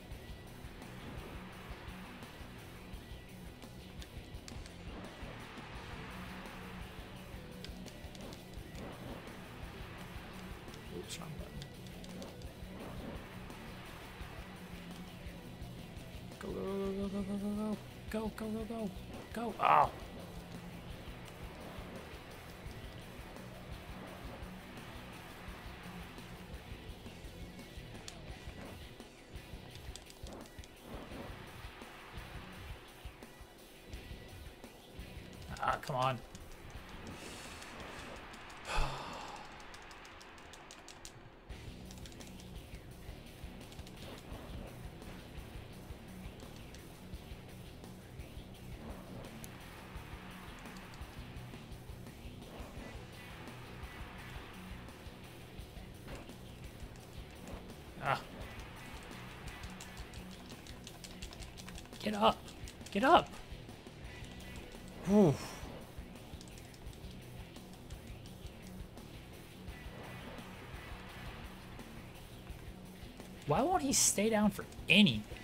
Oops, wrong button. Go, go, go, go, go, go, go, go, go, go, go, go, go. Oh. Come on. Ah. Get up. Get up. Whew. He stay down for anything?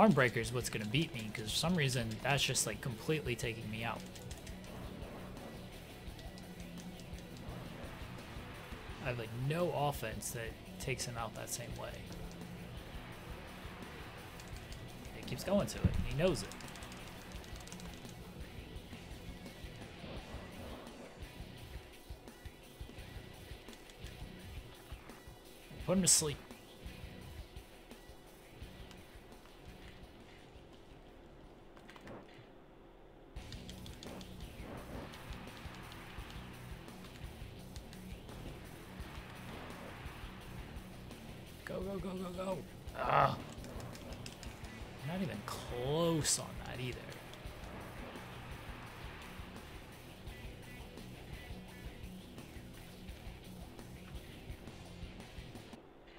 That arm breaker is what's gonna beat me, because for some reason that's just like completely taking me out. I have like no offense that takes him out that same way. He keeps going to it. He knows it. Put him to sleep.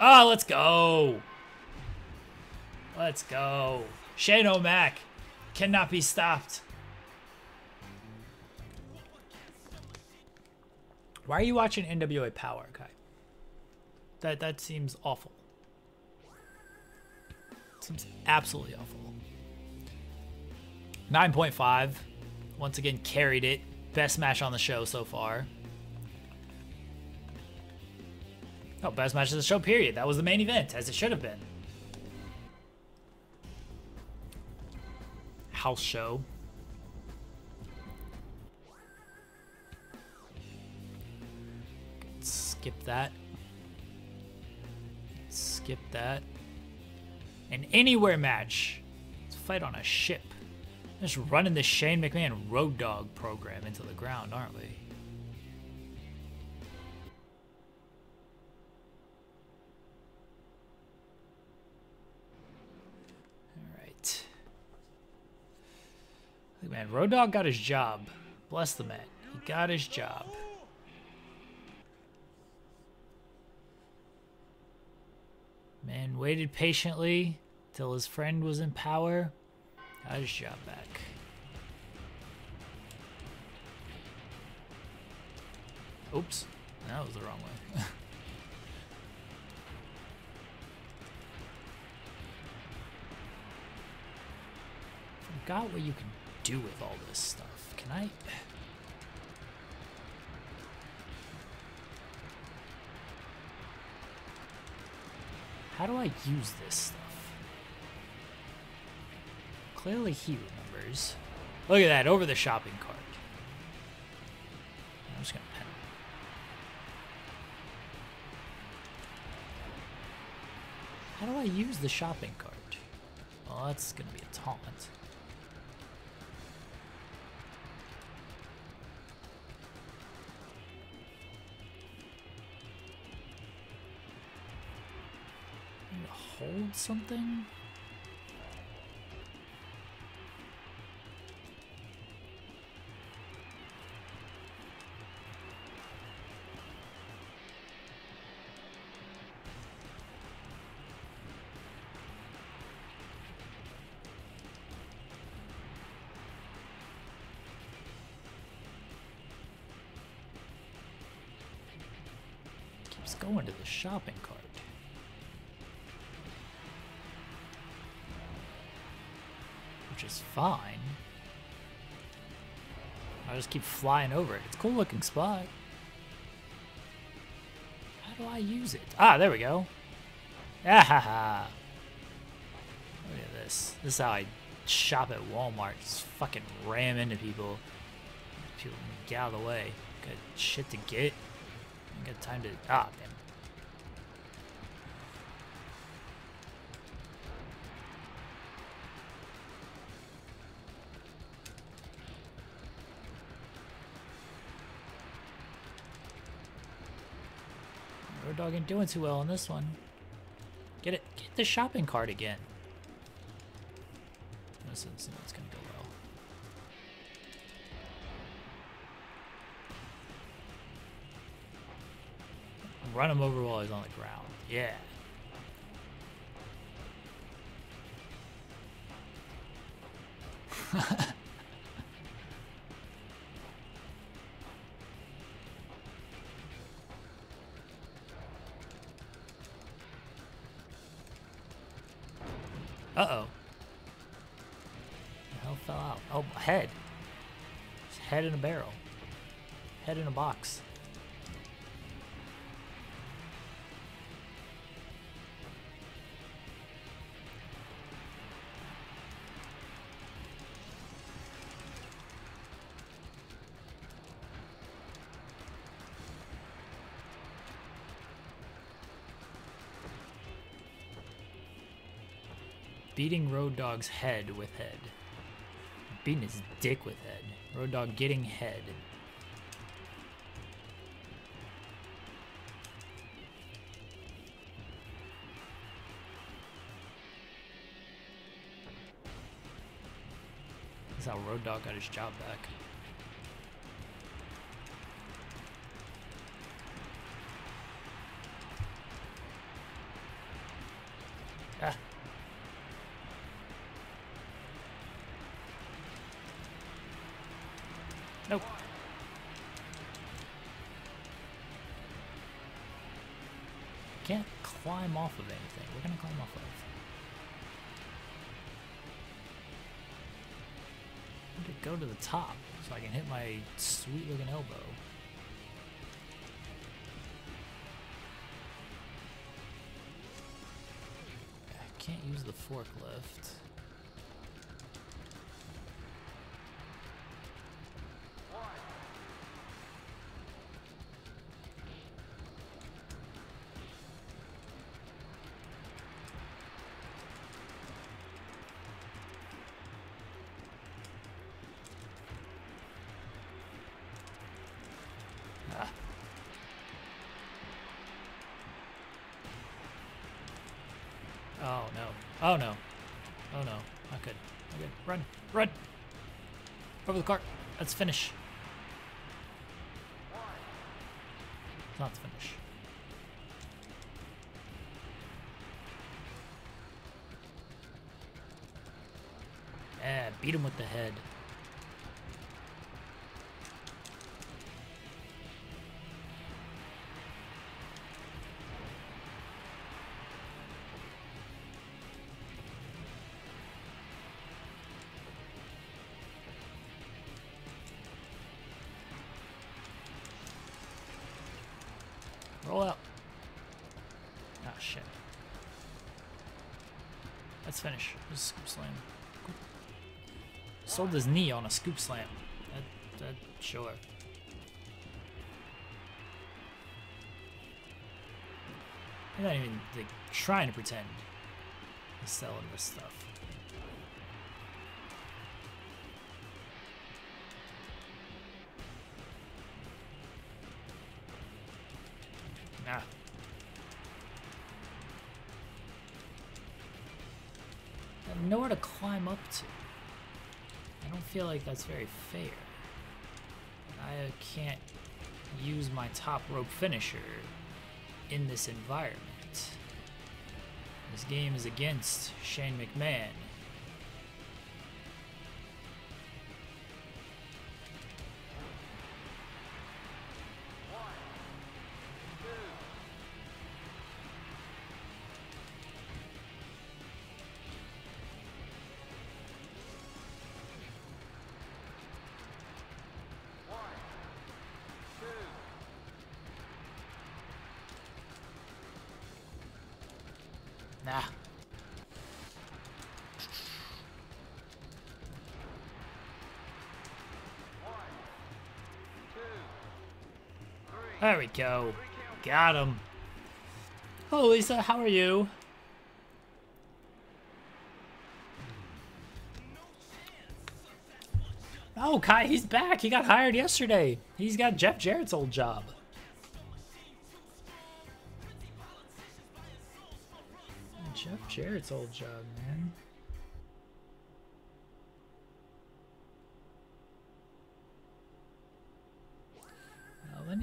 Ah, let's go. Let's go. Shane O'Mac cannot be stopped. Why are you watching NWA Power, Kai? That that seems awful. Seems absolutely awful. 9.5. Once again, carried it. Best match on the show so far. Oh, best match of the show, period. That was the main event, as it should have been. House show. Skip that. Skip that. An anywhere match. Let's fight on a ship. Just running the Shane McMahon Road Dog program into the ground, aren't we? Man, Road Dog got his job. Bless the man. He got his job. Man waited patiently till his friend was in power. Got his job back. Oops, that was the wrong way. *laughs* Forgot what you can do with all this stuff. Can I? How do I use this stuff? Clearly he remembers. Look at that, over the shopping cart. I'm just gonna pen. How do I use the shopping cart? Well, that's gonna be a taunt. Something? Keeps going to the shopping fine. I just keep flying over it. It's a cool looking spot. How do I use it? Ah, there we go. Ah ha ha. Look at this. This is how I shop at Walmart. Just fucking ram into people. People get out of the way. Got shit to get. Got time to. Ah, damn. Road Dog ain't doing too well on this one. Get it. Get the shopping cart again. This is it's gonna go well. Run him over while he's on the ground. Yeah. *laughs* head in a barrel. Head in a box. Beating Road Dog's head with head. Beating his dick with head. Road Dog getting head. That's how Road Dog got his job back. Can't climb off of anything. We're gonna climb off of. To go to the top so I can hit my sweet looking elbow. I can't use the forklift. Oh no. Oh no. Not good. Not good. Run. Run. Over the cart. Let's finish. It's not the finish. Yeah, beat him with the head. Sold his knee on a scoop slam. That, that, sure. I'm not even like, trying to pretend he's selling this stuff. Feel like that's very fair. I can't use my top rope finisher in this environment. This game is against Shane McMahon. There we go. Got him. Hello, Lisa. How are you? Oh, Kai, he's back. He got hired yesterday. He's got Jeff Jarrett's old job. Jeff Jarrett's old job, man.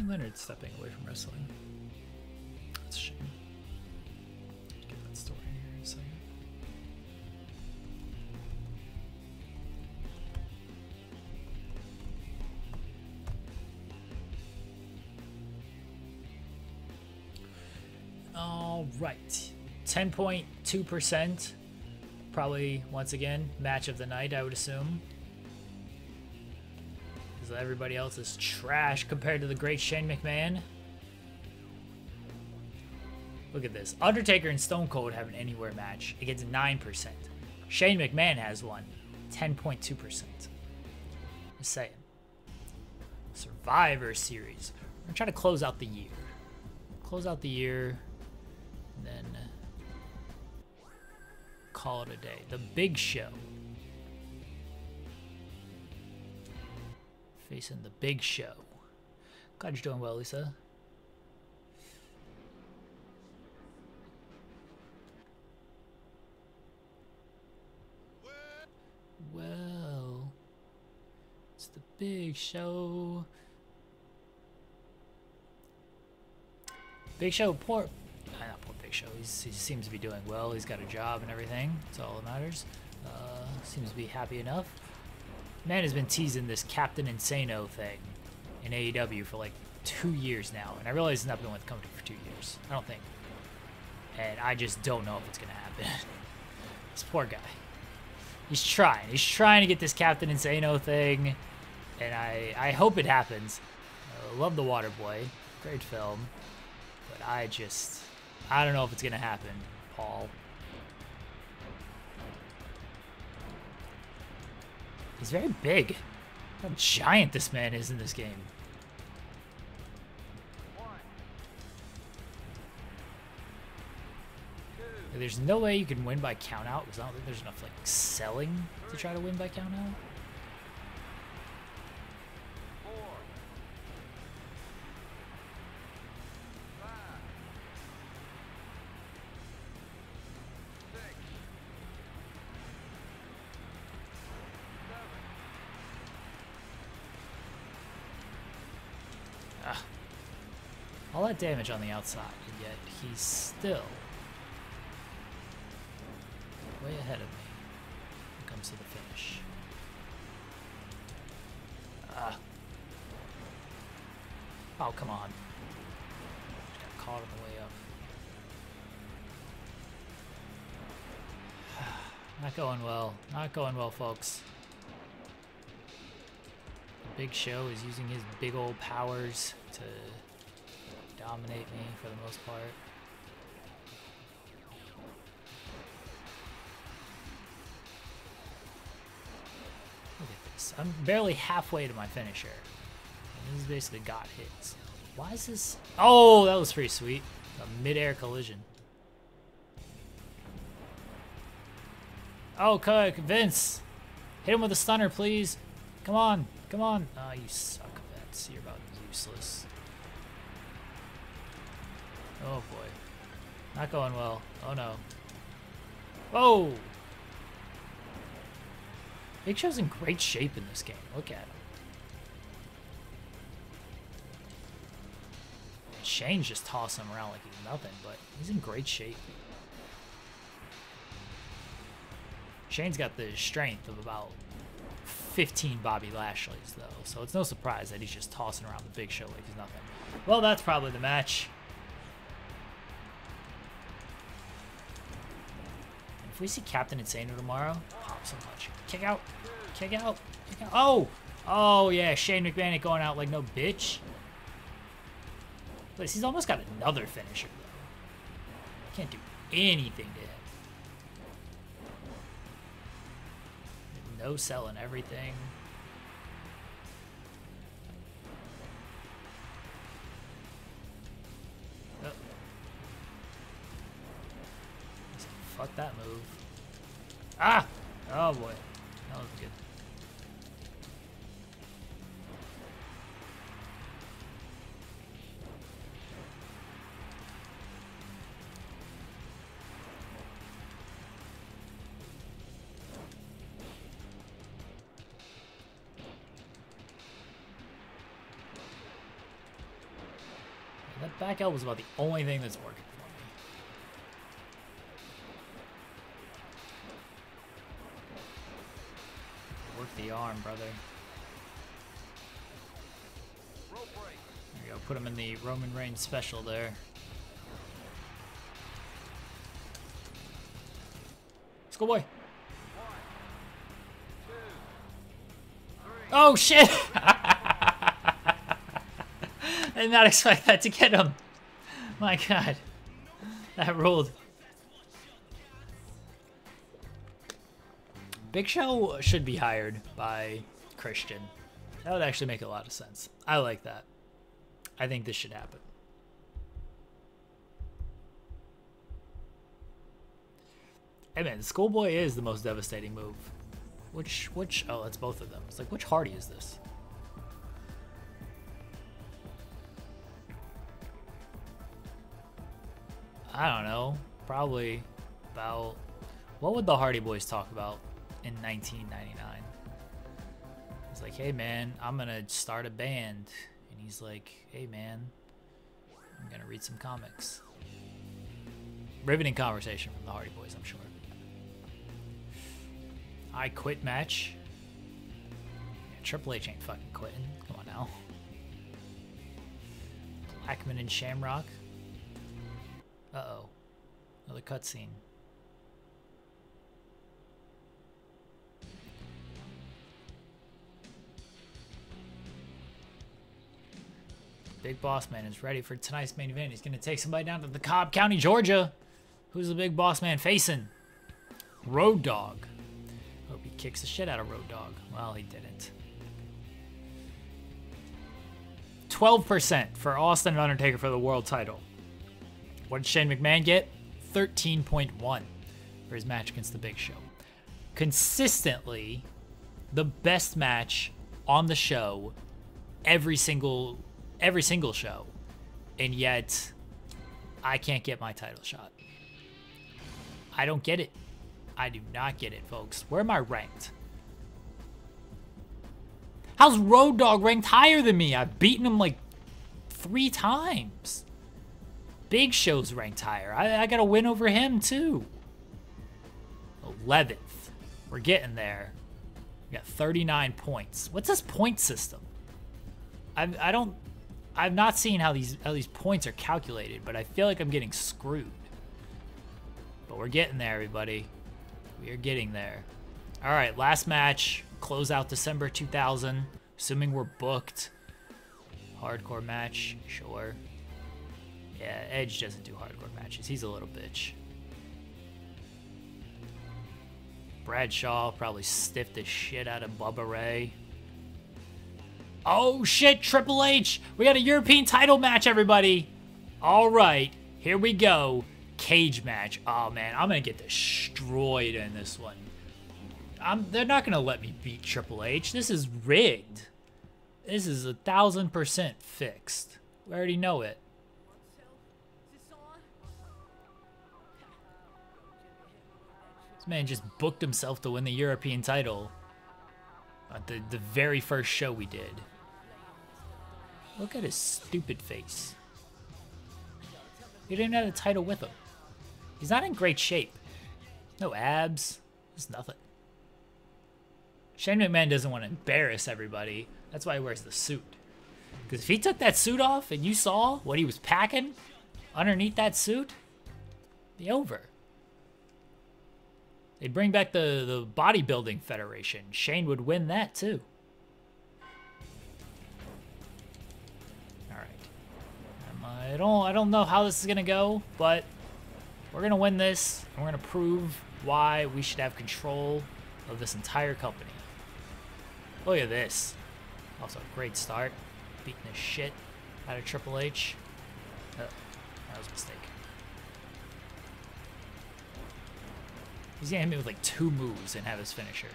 Lenny Leonard's stepping away from wrestling. That's a shame. Get that story here in a second. All right. 10.2%. Probably, once again, match of the night, I would assume. Because everybody else is trash compared to the great Shane McMahon. Look at this. Undertaker and Stone Cold have an anywhere match. It gets 9%. Shane McMahon has one. 10.2%. Just saying. Survivor Series. We're going to try to close out the year. Close out the year. Then call it a day. The Big Show. Facing the Big Show. Glad you're doing well, Lisa. Well, it's the Big Show. Big Show, poor, uh, not poor Big Show. He's, he seems to be doing well. He's got a job and everything. That's all that matters. Uh, seems to be happy enough. Man has been teasing this Captain Insano thing in AEW for like two years now, and I realize it's not been with the company for two years. I don't think, and I just don't know if it's gonna happen. *laughs* this poor guy. He's trying. He's trying to get this Captain Insano thing, and I I hope it happens. I love the Water Boy, great film, but I just I don't know if it's gonna happen, Paul. He's very big. How giant this man is in this game. There's no way you can win by count out because I don't think there's enough like selling to try to win by count out. All that damage on the outside, and yet he's still way ahead of me when it comes to the finish. Ah. Oh, come on. Just got caught on the way up. *sighs* Not going well. Not going well, folks. Big Show is using his big old powers to dominate me for the most part. Look at this. I'm barely halfway to my finisher. And this is basically got hits. Why is this? Oh, that was pretty sweet. A mid-air collision. Oh, Cook, Vince, hit him with a stunner, please. Come on, come on. Oh, you suck Vince. You're about useless. Oh boy, not going well. Oh no. Whoa! Big Show's in great shape in this game. Look at him. Shane's just tossing him around like he's nothing, but he's in great shape. Shane's got the strength of about 15 Bobby Lashley's, though, so it's no surprise that he's just tossing around the big show like he's nothing. Well, that's probably the match. If we see Captain Insano tomorrow, pop so much. Kick out! Kick out! Kick out! Oh! Oh, yeah, Shane McMahon going out like no bitch. But he's almost got another finisher, though. Can't do anything to him. No selling everything. Fuck that move. Ah! Oh boy. That was good. That back out was about the only thing that's working. Brother. There you go. Put him in the Roman Reigns special there. One, two, three. Oh shit! *laughs* I did not expect that to get him. My god. That ruled. Big Show should be hired by Christian. That would actually make a lot of sense. I like that. I think this should happen. Hey man, Schoolboy is the most devastating move. Which, which, oh, that's both of them. It's like, which Hardy is this? I don't know. Probably about, what would the Hardy Boys talk about in 1999? He's like, hey man, I'm gonna start a band. And he's like, hey man, I'm gonna read some comics. Riveting conversation from the Hardy Boys, I'm sure. I quit match. Yeah, Triple H ain't fucking quitting. Come on now. Blackman and Shamrock. Uh oh. Another cutscene. Big Boss Man is ready for tonight's main event. He's going to take somebody down to the Cobb County, Georgia. Who's the Big Boss Man facing? Road Dog. Hope he kicks the shit out of Road Dog. Well, he didn't. 12% for Austin and Undertaker for the world title. What did Shane McMahon get? 13.1 for his match against the Big Show. Consistently the best match on the show every single every single show. And yet I can't get my title shot. I don't get it. I do not get it, folks. Where am I ranked? How's Road Dog ranked higher than me? I've beaten him like three times. Big Show's ranked higher. I, I got a win over him too. 11th. We're getting there. We got 39 points. What's this point system? I, I don't. I've not seen how these how these points are calculated, but I feel like I'm getting screwed. But we're getting there, everybody. We are getting there. All right, last match. Close out December 2000. Assuming we're booked. Hardcore match, sure. Yeah, Edge doesn't do hardcore matches. He's a little bitch. Bradshaw probably stiffed the shit out of Bubba Ray. Oh shit, Triple H! We got a European title match, everybody! Alright, here we go. Cage match. Oh man, I'm gonna get destroyed in this one. I'm, they're not gonna let me beat Triple H. This is rigged. This is a thousand percent fixed. We already know it. This man just booked himself to win the European title at the, the very first show we did. Look at his stupid face. He didn't have a title with him. He's not in great shape. No abs. There's nothing. Shane McMahon doesn't want to embarrass everybody. That's why he wears the suit. Because if he took that suit off and you saw what he was packing underneath that suit, be over. They'd bring back the, the bodybuilding federation. Shane would win that too. I don't I don't know how this is gonna go, but we're gonna win this, and we're gonna prove why we should have control of this entire company. Look at this. Also, a great start. Beating the shit out of Triple H. Uh, that was a mistake. He's gonna hit me with like two moves and have his finisher.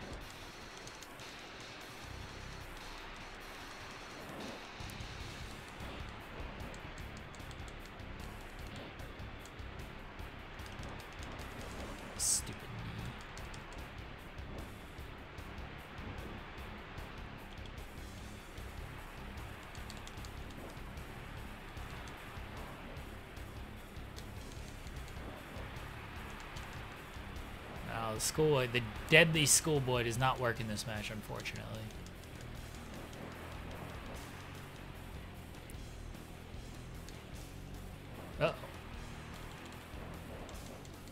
Schoolboy, the deadly schoolboy does not work in this match, unfortunately. Uh oh.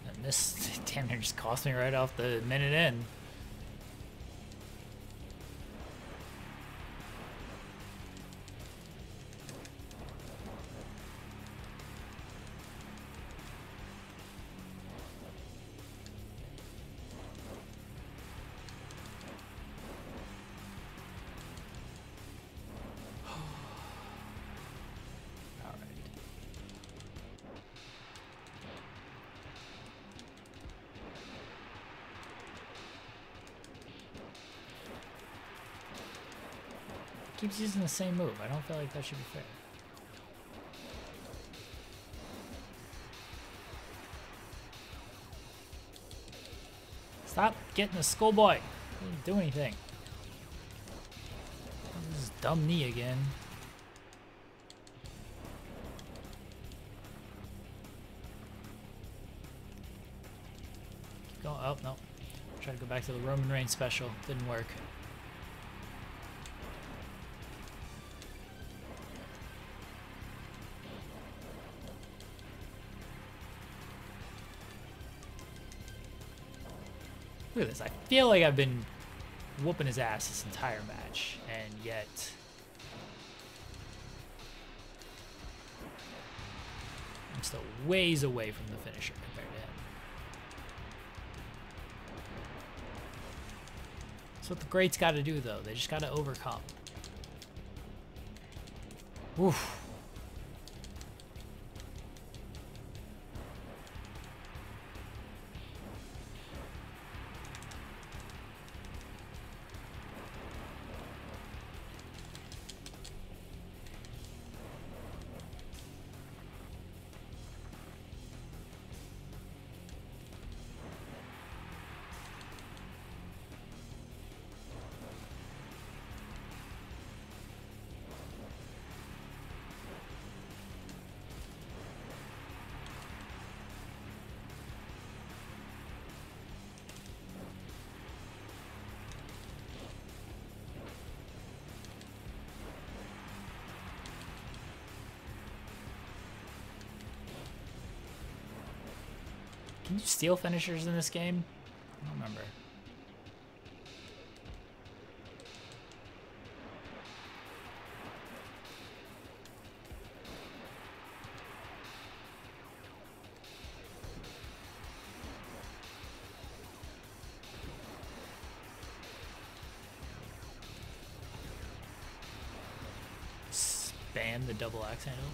And this, *laughs* damn, near just cost me right off the minute in. Keeps using the same move. I don't feel like that should be fair. Stop getting the schoolboy. Didn't do anything. This is dumb knee again. Keep going. Oh, no. Try to go back to the Roman Reigns special. Didn't work. Look at this. I feel like I've been whooping his ass this entire match, and yet. I'm still ways away from the finisher compared to him. That's what the greats got to do, though. They just got to overcome. Oof. Steal finishers in this game? I don't remember. Spam the double axe handle.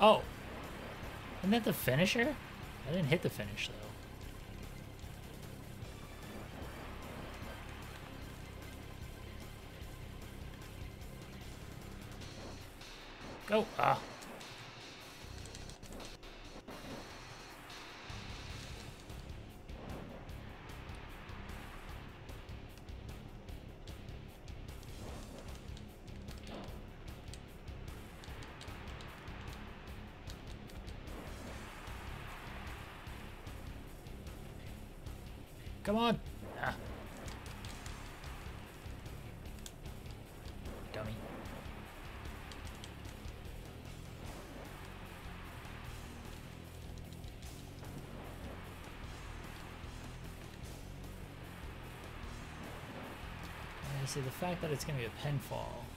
Oh! Isn't that the finisher? I didn't hit the finish, though. Go! Ah! Come on. Ah. Dummy. And see the fact that it's going to be a pinfall.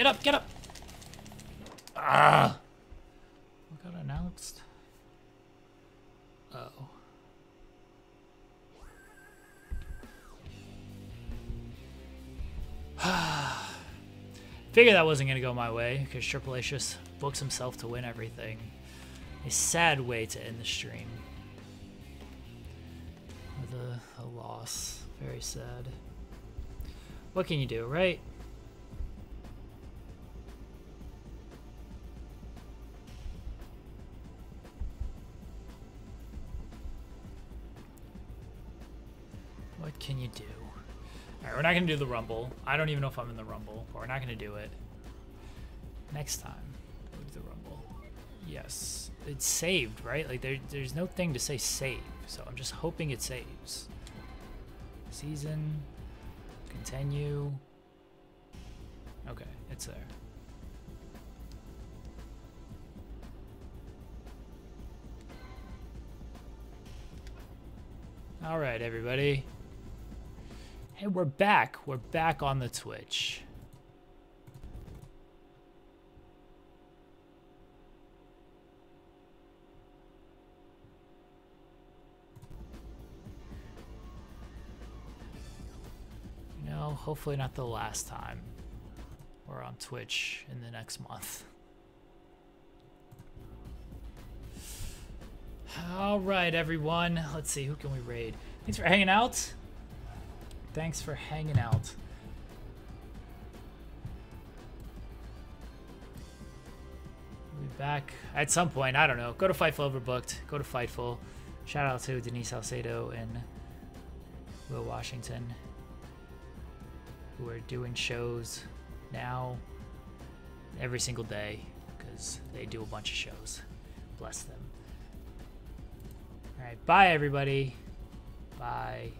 Get up! Get up! Ah! What got announced? Oh. *sighs* Figured that wasn't gonna go my way because Triple H just books himself to win everything. A sad way to end the stream. With a, a loss. Very sad. What can you do, right? Can you do? Alright, we're not gonna do the Rumble. I don't even know if I'm in the Rumble, but we're not gonna do it. Next time, we'll do the Rumble. Yes. It's saved, right? Like, there, there's no thing to say save, so I'm just hoping it saves. Season. Continue. Okay, it's there. All right, everybody. Hey, we're back. We're back on the Twitch. You know, hopefully not the last time we're on Twitch in the next month. *sighs* All right, everyone. Let's see, who can we raid? Thanks for hanging out. Thanks for hanging out. We'll be back at some point. I don't know. Go to Fightful Overbooked. Go to Fightful. Shout out to Denise Salcedo and Will Washington, who are doing shows now every single day because they do a bunch of shows. Bless them. All right. Bye, everybody. Bye.